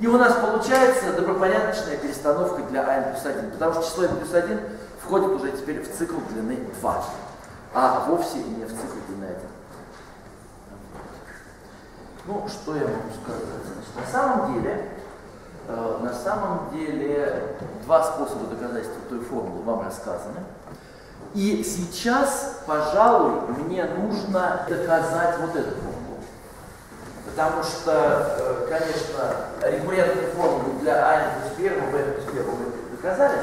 И у нас получается добропорядочная перестановка для n плюс 1, потому что число n плюс 1 входит уже теперь в цикл длины 2, а вовсе не в цикл длины 1. Ну, что я могу сказать? Значит, на самом деле, э, на самом деле, два способа доказательства той формулы вам рассказаны. И сейчас, пожалуй, мне нужно доказать вот эту формулу. Потому что, э, конечно, рекуррентные формулы для А плюс первого, Б плюс первого мы доказали.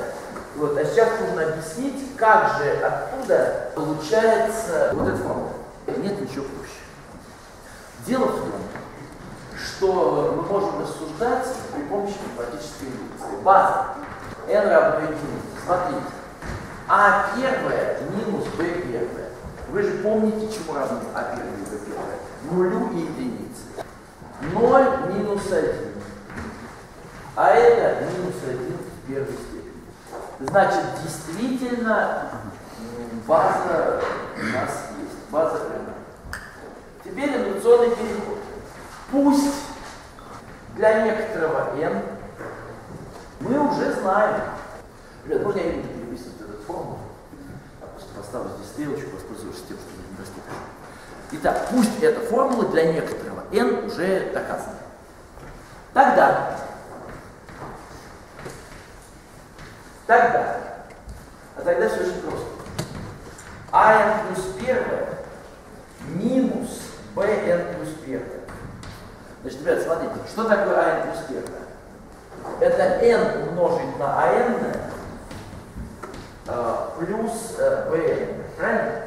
Вот, а сейчас нужно объяснить, как же оттуда получается вот эта формула. Нет ничего проще. Дело в том, что мы можем рассуждать при помощи математической индукции. База n равно единице. Смотрите, а первое минус b первое. Вы же помните, чему равны а первое и b первое? Нулю и единице. 0 минус 1. А это минус 1 в первой степени. Значит, действительно, база у нас есть. База прямо. Теперь индукционный переход. Пусть для некоторого n мы уже знаем. Ребят, можно я не эту формулу? Я просто поставлю здесь стрелочку, воспользуюсь тем, что я недоступен. Итак, пусть эта формула для некоторого n уже доказана. Тогда, тогда, а тогда все очень просто. АН плюс первое минус БН плюс первое. Значит, ребят, смотрите, что такое АН плюс первое? Это n умножить на АН э, плюс э, БН. Правильно?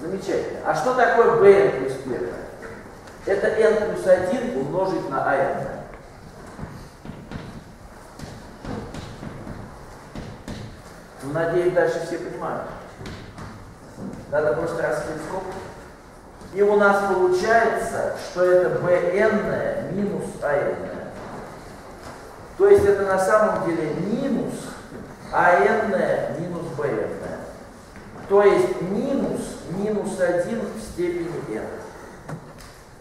Замечательно. А что такое bn плюс 1? Это n плюс 1 умножить на an. Ну, надеюсь, дальше все понимают. Надо просто раскрыть скобку. И у нас получается, что это bn минус an. То есть это на самом деле минус an минус bn. То есть минус минус 1 в степени n.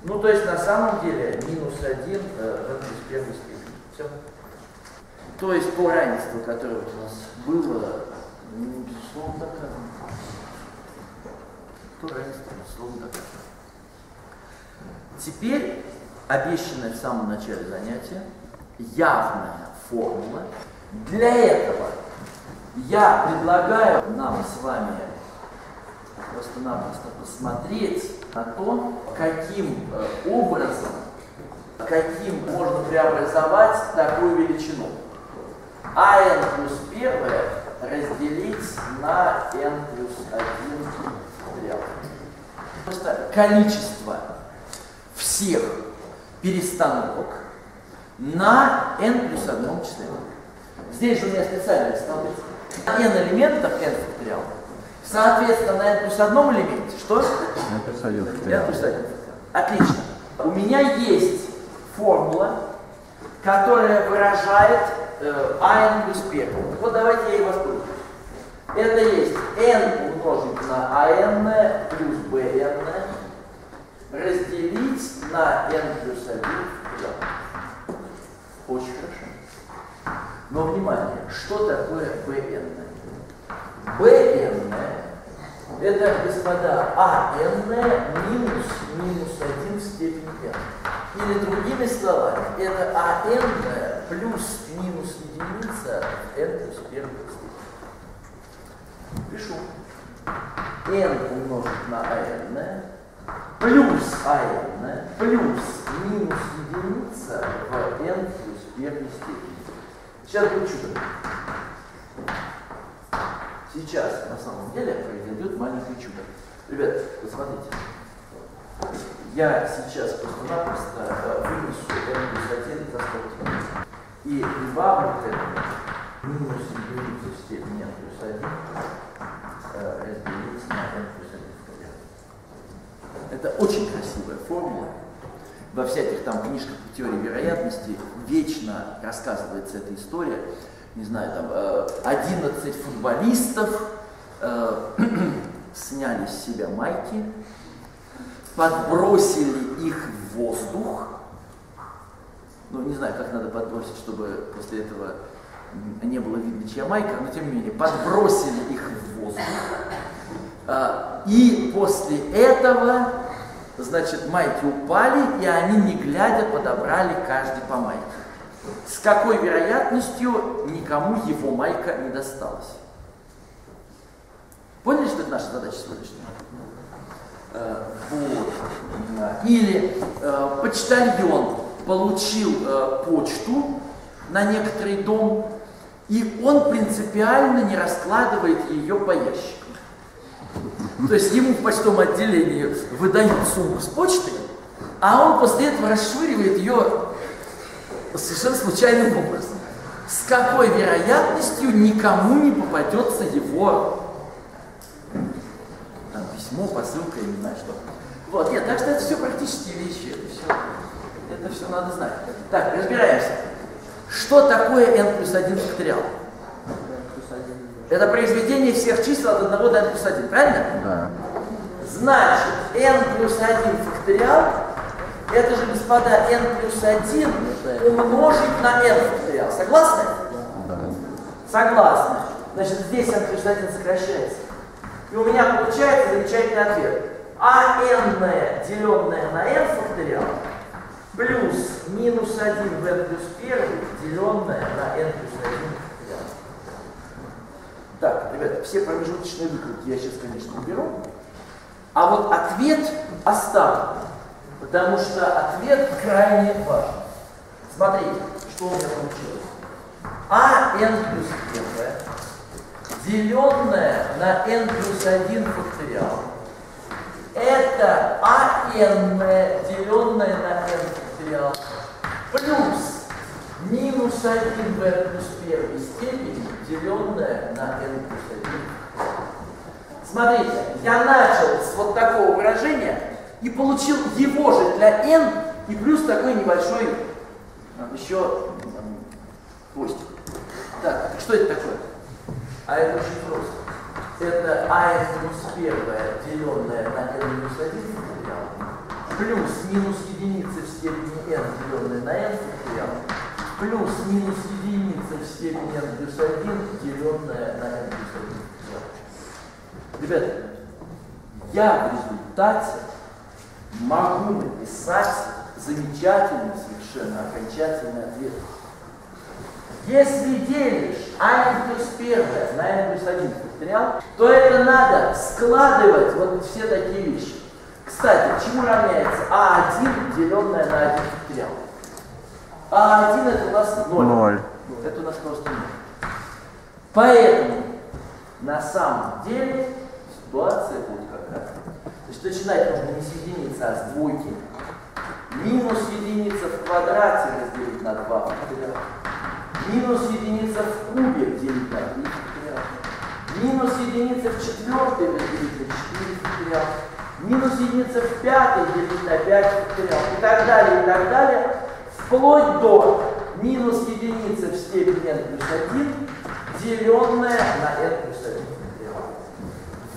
Ну, то есть на самом деле минус 1 э, в первой степени. Все. То есть то равенство, которое у нас было, ну, безусловно, доказано. То равенство, безусловно, доказано. Теперь обещанная в самом начале занятия явная формула. Для этого я предлагаю нам с вами просто-напросто посмотреть на то, каким э, образом, каким можно преобразовать такую величину. АН плюс 1 разделить на n плюс 1 ряд. Просто количество всех перестановок на n плюс 1 числе. Здесь же у меня специальная таблица. n элементов n факториал Соответственно, на n плюс одном элементе что? n плюс один. n плюс один. Отлично. У меня есть формула, которая выражает э, n плюс 1. Вот давайте я ей воспользуюсь. Это есть n умножить на an плюс bn разделить на n плюс 1 Очень хорошо. Но внимание, что такое bn? Bn это, господа, АН минус минус 1 в степени n. Или другими словами, это АН плюс минус единица n плюс первой степени. Пишу. n умножить на АН плюс АН плюс минус единица в n плюс первой степени. Сейчас будет чудо. Сейчас на самом деле произойдет маленькое чудо. Ребят, вот смотрите. Я сейчас просто-напросто э, вынесу плюс 1 за скобки. И прибавлю к этому минус единицу в степени n плюс 1 э, разделить на n плюс 1 Это очень красивая формула. Во всяких там книжках по теории вероятности вечно рассказывается эта история не знаю, там 11 э, футболистов э, <clears throat> сняли с себя майки, подбросили их в воздух. Ну, не знаю, как надо подбросить, чтобы после этого не было видно, чья майка, но тем не менее, подбросили их в воздух. Э, и после этого, значит, майки упали, и они, не глядя, подобрали каждый по майке с какой вероятностью никому его майка не досталась. Поняли, что это наша задача сегодняшняя? Э, вот. Или э, почтальон получил э, почту на некоторый дом, и он принципиально не раскладывает ее по ящикам. То есть ему в почтовом отделении выдают сумку с почтой, а он после этого расшвыривает ее совершенно случайным образом. С какой вероятностью никому не попадется его там, письмо, посылка, я не знаю что. Вот, нет, так что это все практические вещи, это все, это все надо знать. Так, разбираемся. Что такое n плюс 1 факториал? Это произведение всех чисел от 1 до n плюс 1, правильно? Да. Значит, n плюс 1 факториал это же, господа, n плюс 1 умножить на n факториал. Согласны? Да. Согласны. Значит, здесь n плюс 1 сокращается. И у меня получается замечательный ответ. А n деленное на n факториал плюс минус 1 в n плюс 1 деленное на n плюс 1 факториал. Так, ребята, все промежуточные выкрутки я сейчас, конечно, уберу. А вот ответ оставлю, потому что ответ крайне важен. Смотрите, что у меня получилось. А n плюс 1, деленное на n плюс 1 факториал, это АН, деленное на n факториал, плюс минус 1 в n плюс первой степени, деленное на n плюс 1. Смотрите, я начал с вот такого выражения и получил его же для n и плюс такой небольшой еще хвостик. Так, что это такое? А это очень просто. Это АН плюс первое, деленное на n минус 1 факториал, плюс минус единица в степени n, деленное на n факториал, плюс минус единица в степени n плюс 1, деленное на n плюс 1 факториал. Ребята, я в результате могу написать замечательный совершенно окончательный ответ. Если делишь n плюс 1 на n плюс 1 факториал, то это надо складывать вот все такие вещи. Кстати, чему равняется а1, деленное на 1 факториал? А1 это у нас 0. 0. Это у нас просто 0. Поэтому на самом деле ситуация будет начинать нужно не с единицы, а с двойки. Минус единица в квадрате разделить на 2 факториал. Минус единица в кубе делить на 3 факториал. Минус единица в четвертой разделить на 4 факториал. Минус единица в пятой делить на 5 факториал. И так далее, и так далее. Вплоть до минус единицы в степени n плюс 1, деленное на n плюс 1 факториал.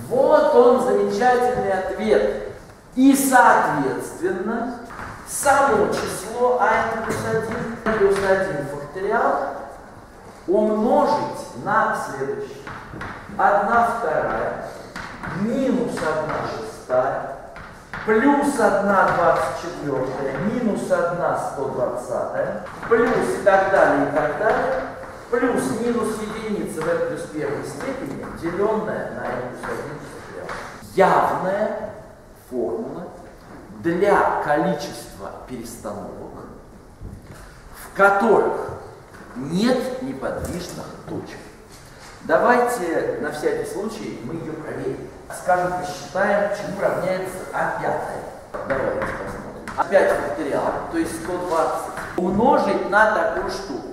Вот он замечательный ответ. И соответственно, само число n плюс 1 плюс 1 факториал умножить на следующее. 1 вторая минус 1 шестая плюс 1 24 минус 1 120 плюс и так далее, и так далее, плюс минус единица в n плюс первой степени, деленная на n плюс 1 факториал. Явная формула для количества перестановок, в которых нет неподвижных точек. Давайте на всякий случай мы ее проверим. Скажем, посчитаем, чему равняется А5. Давайте посмотрим. А5 факториал, то есть 120, умножить на такую штуку.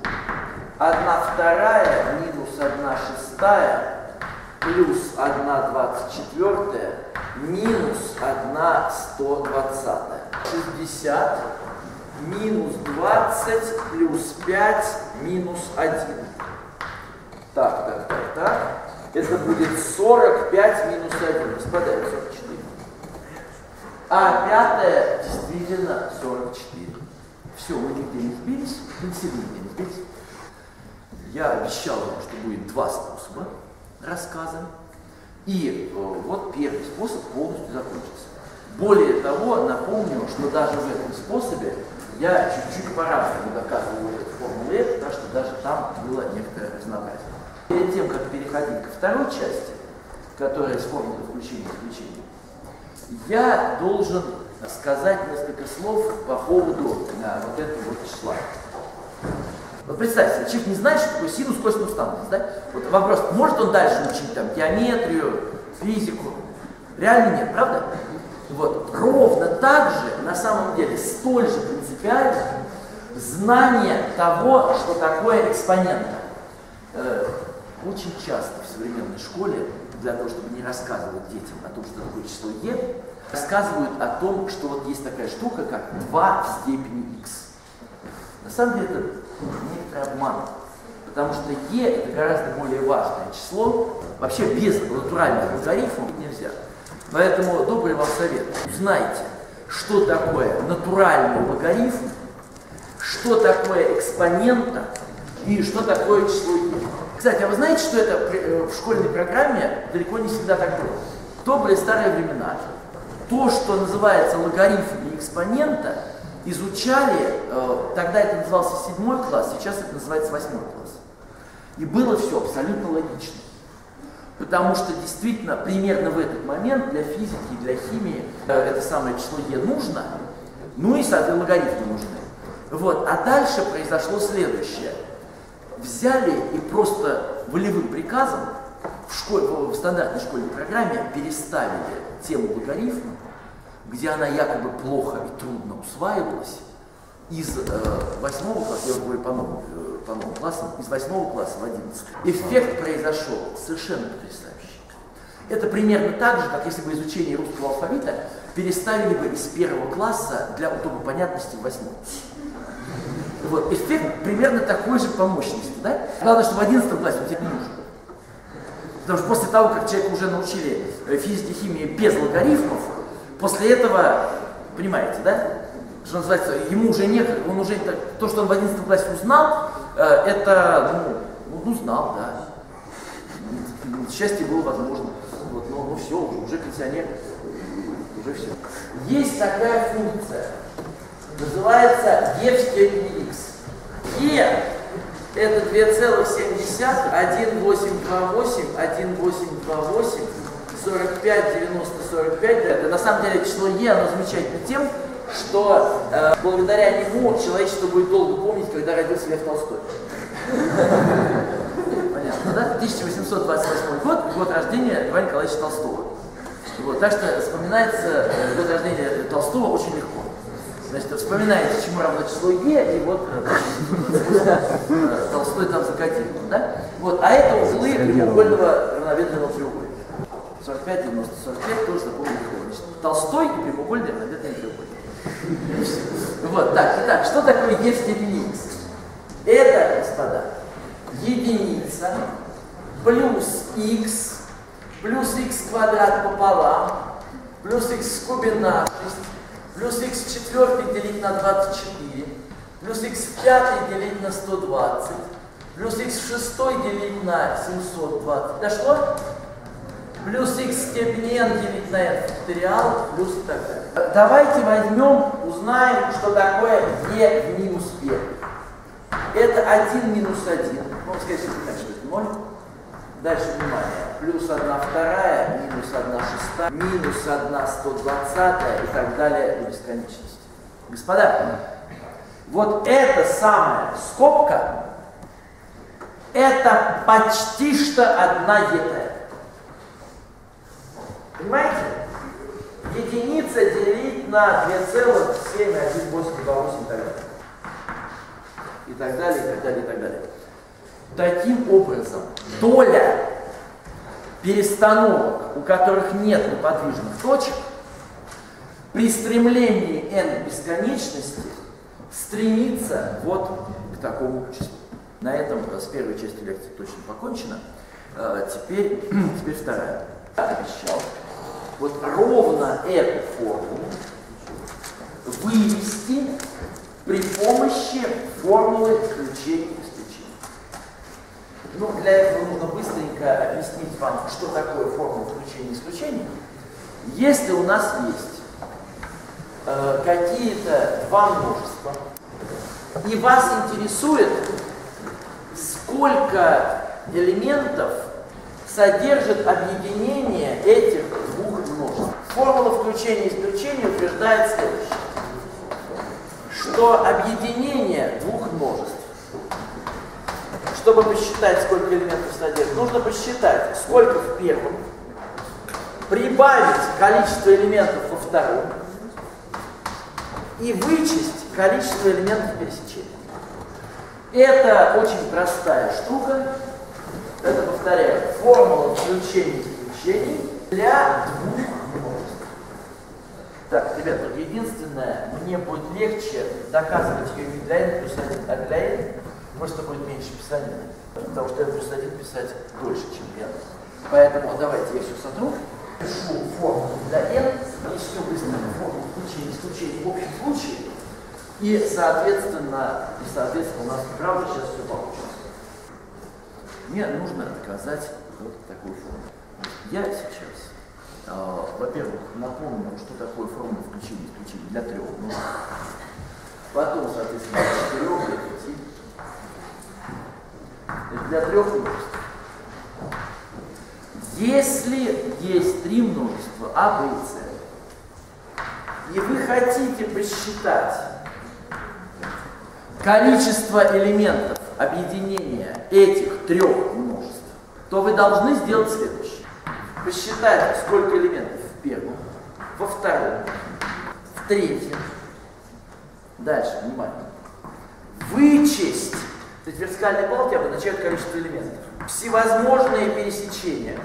1 вторая минус 1 шестая плюс 1 24 минус 1 120. 60 минус 20 плюс 5 минус 1. Так, так, так, так. Это будет 45 минус 1. Распадает 44. А пятое действительно 44. Все, мы нигде не сбились, нигде не сбились. Я обещал вам, что будет два способа рассказа. И э, вот первый способ полностью закончился. Более того, напомню, что даже в этом способе я чуть-чуть по-разному доказываю формулу F, потому что даже там было некоторое разнообразие. Перед тем, как переходить ко второй части, которая с формулы включения и исключения, я должен сказать несколько слов по поводу да, вот этого вот числа. Вот представьте, человек не знает, что такое синус, косинус, тангенс, да? Вот вопрос, может он дальше учить там геометрию, физику? Реально нет, правда? Вот. Ровно так же, на самом деле, столь же принципиально знание того, что такое экспонента. Э, очень часто в современной школе, для того, чтобы не рассказывать детям о том, что такое число e, рассказывают о том, что вот есть такая штука, как 2 в степени x. На самом деле это некоторый обман, потому что e это гораздо более важное число, вообще без натуральных логарифмов нельзя. Поэтому добрый вам совет. Узнайте, что такое натуральный логарифм, что такое экспонента и что такое число e. Кстати, а вы знаете, что это в школьной программе далеко не всегда так было? В добрые старые времена то, что называется логарифм экспонента, изучали, э, тогда это назывался седьмой класс, сейчас это называется восьмой класс. И было все абсолютно логично. Потому что действительно примерно в этот момент для физики и для химии э, это самое число Е нужно, ну и, соответственно, логарифмы нужны. Вот. А дальше произошло следующее. Взяли и просто волевым приказом в, школе, в стандартной школьной программе переставили тему логарифма, где она якобы плохо и трудно усваивалась, из э, 8 класса, я говорю по новым, э, по новым классам, из 8 класса в 11. Эффект произошел совершенно потрясающий. Это примерно так же, как если бы изучение русского алфавита переставили бы из первого класса для удобной понятности в восьмой. Вот, эффект примерно такой же по мощности, да? Главное, что в 11 классе он тебе не нужен. Потому что после того, как человека уже научили э, физике, химии без логарифмов, после этого, понимаете, да? Что называется, ему уже некогда, он уже, то, что он в 11 классе узнал, э, это, ну, ну, знал, да. Счастье было возможно. Вот, но ну, все, уже, уже пенсионер, уже все. Есть такая функция, называется e в степени x. e это 2,7, 1828, 1828, 45, 90, 45. Это на самом деле число e, оно замечательно тем, что э, благодаря нему человечество будет долго помнить, когда родился Лев Толстой. Понятно, да? 1828 год, год рождения Ивана Николаевича Толстого. Вот, так что вспоминается э, год рождения Толстого очень легко. Значит, вспоминаете, чему равно число Е, и вот э, Толстой там закатил, да? Вот, а это узлы прямоугольного равноведного треугольника. 45, 90, 45 тоже запомнили. Значит, Толстой и прямоугольный равноведный треугольник. Вот, так, итак, что такое Е в степени x? Это, господа, единица плюс x плюс x квадрат пополам плюс x в кубе на 6 плюс x в четвертой делить на 24, плюс x в пятой делить на 120, плюс x в шестой делить на 720. Дошло? Плюс x в степени n делить на n факториал, плюс и так далее. Давайте возьмем, узнаем, что такое e минус 1. Это 1 минус 1. Ну, скорее всего, что это 0. Дальше внимание. Плюс 1 вторая, минус 1 шестая, минус 1 120 и так далее до бесконечности. Господа, вот эта самая скобка, это почти что одна ЕТ. Понимаете? Единица делить на 2,71828 и так далее. И так далее, и так далее. Таким образом, доля перестановок, у которых нет неподвижных точек, при стремлении n бесконечности стремится вот к такому числу. На этом с первой части лекции точно покончено. А, теперь, <clears throat> теперь вторая. Обещал вот ровно эту формулу вывести при помощи формулы исключения ну, для этого нужно быстренько объяснить вам, что такое формула включения исключения. Если у нас есть э, какие-то два множества, и вас интересует, сколько элементов содержит объединение этих. Формула включения и исключения утверждает следующее, что объединение двух множеств чтобы посчитать, сколько элементов содержит, нужно посчитать, сколько в первом, прибавить количество элементов во втором и вычесть количество элементов пересечения. Это очень простая штука. Это, повторяю, формула включения и исключений для двух. Так, ребята, единственное, мне будет легче доказывать ее не для n плюс 1, а для n Просто будет меньше писания, потому что я плюс один писать дольше, чем n. Поэтому давайте я все сотру. Пишу формулу для n, начну быстро формулу включения исключения в общем случае. И, соответственно, и, соответственно, у нас, правда, сейчас все получится. Мне нужно доказать вот такую формулу. Я сейчас, во-первых, напомню, что такое формула включения исключения для трех множеств. Потом, соответственно, для четырех, для пяти, для трех множеств. Если есть три множества А, Б и С, и вы хотите посчитать количество элементов объединения этих трех множеств, то вы должны сделать следующее. Посчитать, сколько элементов в первом, во втором, в третьем. Дальше, внимание. Вычесть. То есть вертикальные балки обозначают количество элементов. Всевозможные пересечения.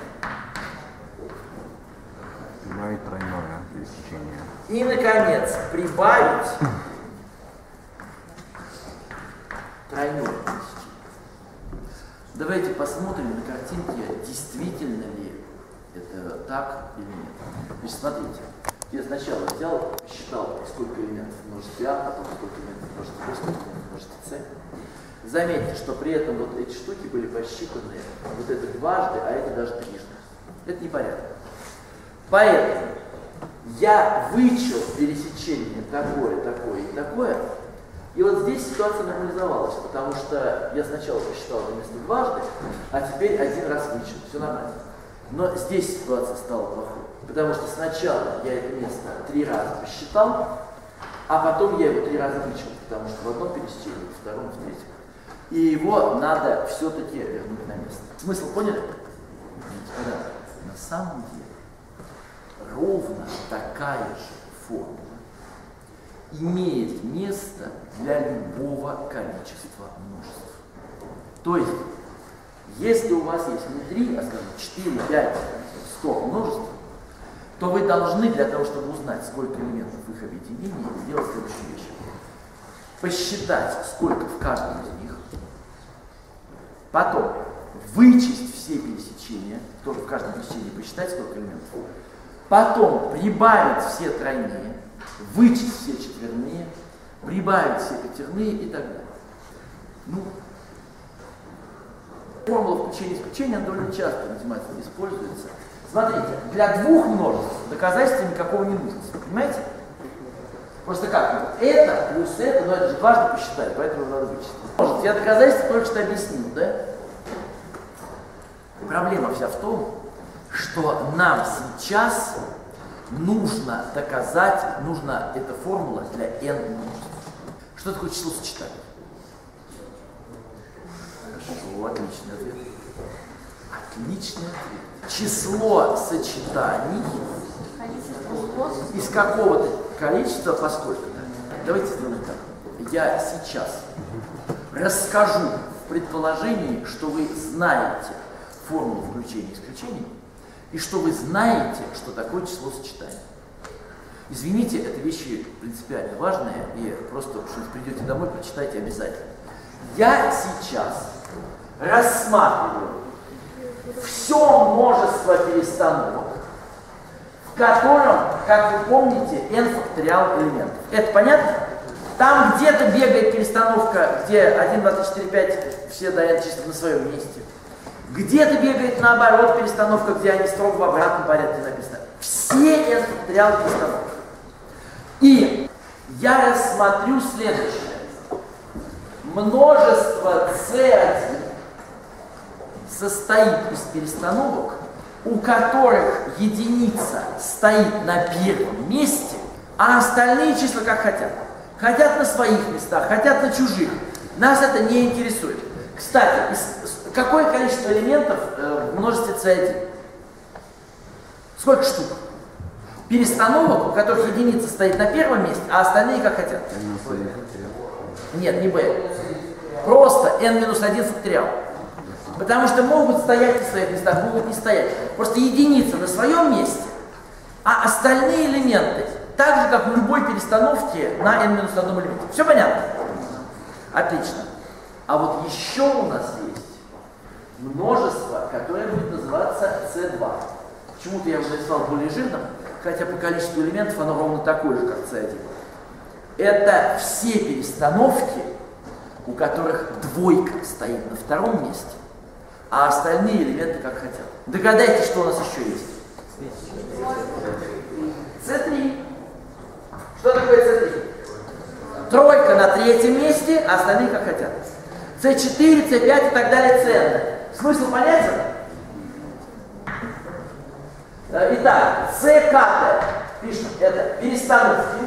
Прибавить тройное пересечение. И, наконец, прибавить тройное пересечение. Давайте посмотрим на картинке, действительно ли это так или нет. Значит, смотрите, я сначала взял, считал, сколько элементов в множестве А, потом сколько элементов в множестве B, сколько элементов в множестве С. Заметьте, что при этом вот эти штуки были посчитаны вот это дважды, а это даже трижды. Это непорядок. Поэтому я вычел пересечение такое, такое и такое, и вот здесь ситуация нормализовалась, потому что я сначала посчитал это место дважды, а теперь один раз вычел. Все нормально. Но здесь ситуация стала плохой, потому что сначала я это место три раза посчитал, а потом я его три раза вычел, потому что в одном пересечении, в втором, в третьем. И его надо все-таки вернуть на место. Смысл поняли? Господа, на самом деле ровно такая же формула имеет место для любого количества множеств. То есть, если у вас есть не 3, а скажем 4, 5, 100 множеств, то вы должны для того, чтобы узнать, сколько элементов в их объединении, сделать следующую вещь. Посчитать, сколько в каждом из них, потом вычесть все пересечения, тоже в каждом пересечении посчитать, сколько элементов, потом прибавить все тройные, вычесть все четверные, прибавить все пятерные и так далее. Ну, формула включения и исключения она довольно часто в математике используется. Смотрите, для двух множеств доказательства никакого не нужно. Понимаете? Просто как? Это плюс это, но это же важно посчитать, поэтому надо вычесть. Может, я доказательство только что объяснил, да? Проблема вся в том, что нам сейчас нужно доказать, нужна эта формула для n множеств. Что такое число сочетаний? Хорошо, отличный ответ. Отличный ответ. Число сочетаний из какого-то количества поскольку. Давайте сделаем так. Я сейчас расскажу в предположении, что вы знаете формулу включения и исключения, и что вы знаете, что такое число сочетаний. Извините, это вещи принципиально важные, и просто, что придете домой, прочитайте обязательно. Я сейчас рассматриваю все множество перестановок, в котором, как вы помните, n факториал элементов. Это понятно? Там где-то бегает перестановка, где 1, 2, 3, 4, 5, все до n числа на своем месте. Где-то бегает наоборот перестановка, где они строго в обратном порядке написаны. Все n факториалы перестановки. И я рассмотрю следующее. Множество C1 состоит из перестановок, у которых единица стоит на первом месте, а остальные числа как хотят. Хотят на своих местах, хотят на чужих. Нас это не интересует. Кстати, какое количество элементов э, в множестве C1? Сколько штук? Перестановок, у которых единица стоит на первом месте, а остальные как хотят. Нет, не b. Просто n-1 факториал. Потому что могут стоять на своих местах, могут не стоять. Просто единица на своем месте, а остальные элементы, так же, как в любой перестановке на n-1 элементе. Все понятно? Отлично. А вот еще у нас есть множество, которое будет называться C2. Почему-то я его нарисовал более жирным, хотя по количеству элементов оно ровно такое же, как C1. Это все перестановки, у которых двойка стоит на втором месте, а остальные элементы как хотят. Догадайтесь, что у нас еще есть. C3. Что такое C3? Тройка на третьем месте, а остальные как хотят. C4, C5 и так далее C. Смысл понятен? Э, итак, СКТ, пишем, это перестановки,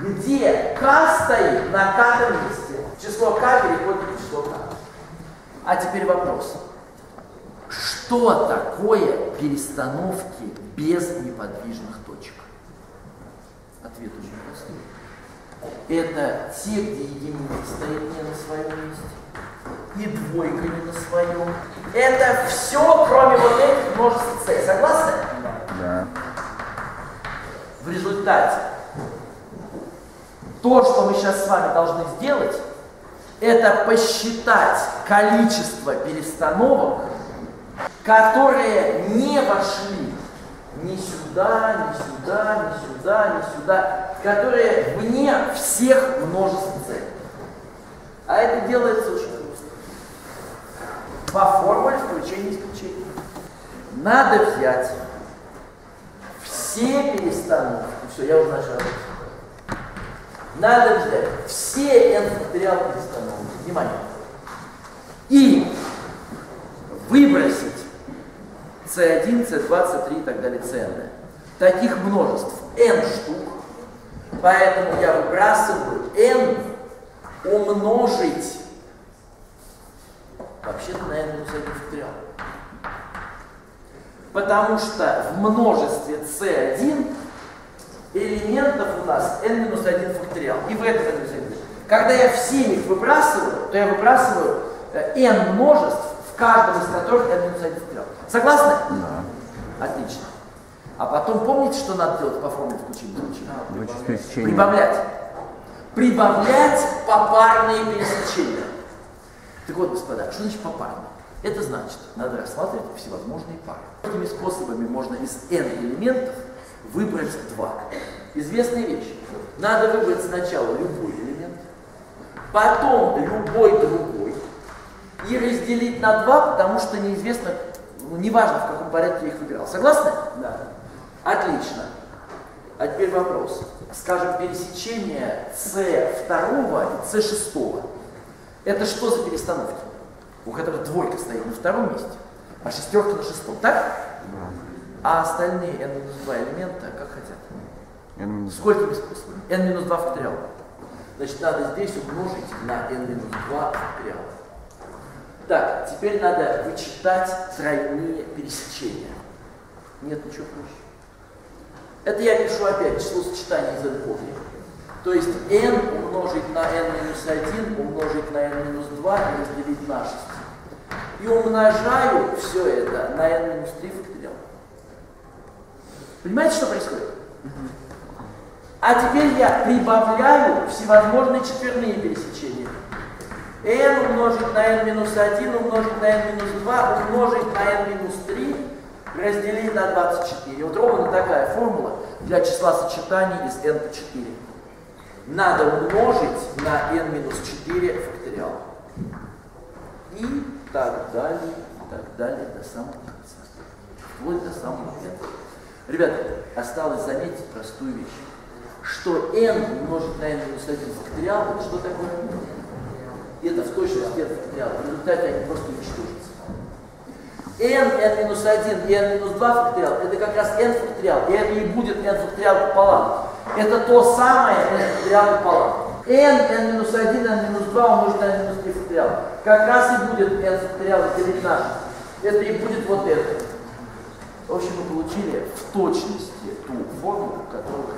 где К стоит на К месте. Число К переходит в число К. А теперь вопрос. Что такое перестановки без неподвижных точек? Ответ очень простой. Это те, где единица стоит не на своем месте, и двойка не на своем. Это все, кроме вот этих множеств c. Согласны? Да. В результате то, что мы сейчас с вами должны сделать, это посчитать количество перестановок, которые не вошли ни сюда, ни сюда, ни сюда, ни сюда, которые вне всех множеств c. А это делается очень просто. По формуле включения исключения. Надо взять все перестановки. Все, я уже начал. Надо взять все n факториал перестановки. Внимание. И выбросить C1, C2, C3 и так далее, Cn. Таких множеств n штук. Поэтому я выбрасываю n умножить вообще-то на n минус 1 факториал. Потому что в множестве C1 элементов у нас n минус 1 факториал. И в этом n минус 1. Когда я все их выбрасываю, то я выбрасываю э, n множеств, в каждом из которых n минус 1 факториал. Согласны? Да. Отлично. А потом помните, что надо делать по формуле включения исключения? Вычесть пересечение. Прибавлять. Прибавлять попарные пересечения. Так вот, господа, что значит попарные? Это значит, надо рассматривать всевозможные пары. Этими способами можно из n элементов выбрать два. Известная вещь. Надо выбрать сначала любой элемент, потом любой другой и разделить на два, потому что неизвестно, ну, неважно, в каком порядке я их выбирал. Согласны? Да. Отлично. А теперь вопрос. Скажем, пересечение C2 и C6. Это что за перестановки? У которых двойка стоит на втором месте, а шестерка на шестом, так? А остальные n-2 элемента как хотят? N Сколькими способами? n-2 факториал. Значит, надо здесь умножить на n-2 факториал. Так, теперь надо вычитать тройные пересечения. Нет ничего проще. Это я пишу опять число сочетаний из n корня. То есть n умножить на n-1 умножить на n-2 и разделить на 6. И умножаю все это на n-3 факториал. Понимаете, что происходит? А теперь я прибавляю всевозможные четверные пересечения. n умножить на n-1 умножить на n-2 умножить на n-3 разделить на 24. Вот ровно такая формула для числа сочетаний из n по 4. Надо умножить на n-4 факториал. И так далее, и так далее до самого конца. Вплоть до самого конца. Ребята, осталось заметить простую вещь. Что n умножить на n-1 факториал, это что такое? Это в точности n факториал. В результате они просто уничтожатся n, n-1 и n-2 факториал, это как раз n факториал, и это и будет n факториал пополам. Это то самое n факториал пополам. n, n-1, n-2 умножить на n-3 факториал. Как раз и будет n факториал разделить на Это и будет вот это. В общем, мы получили в точности ту формулу, которую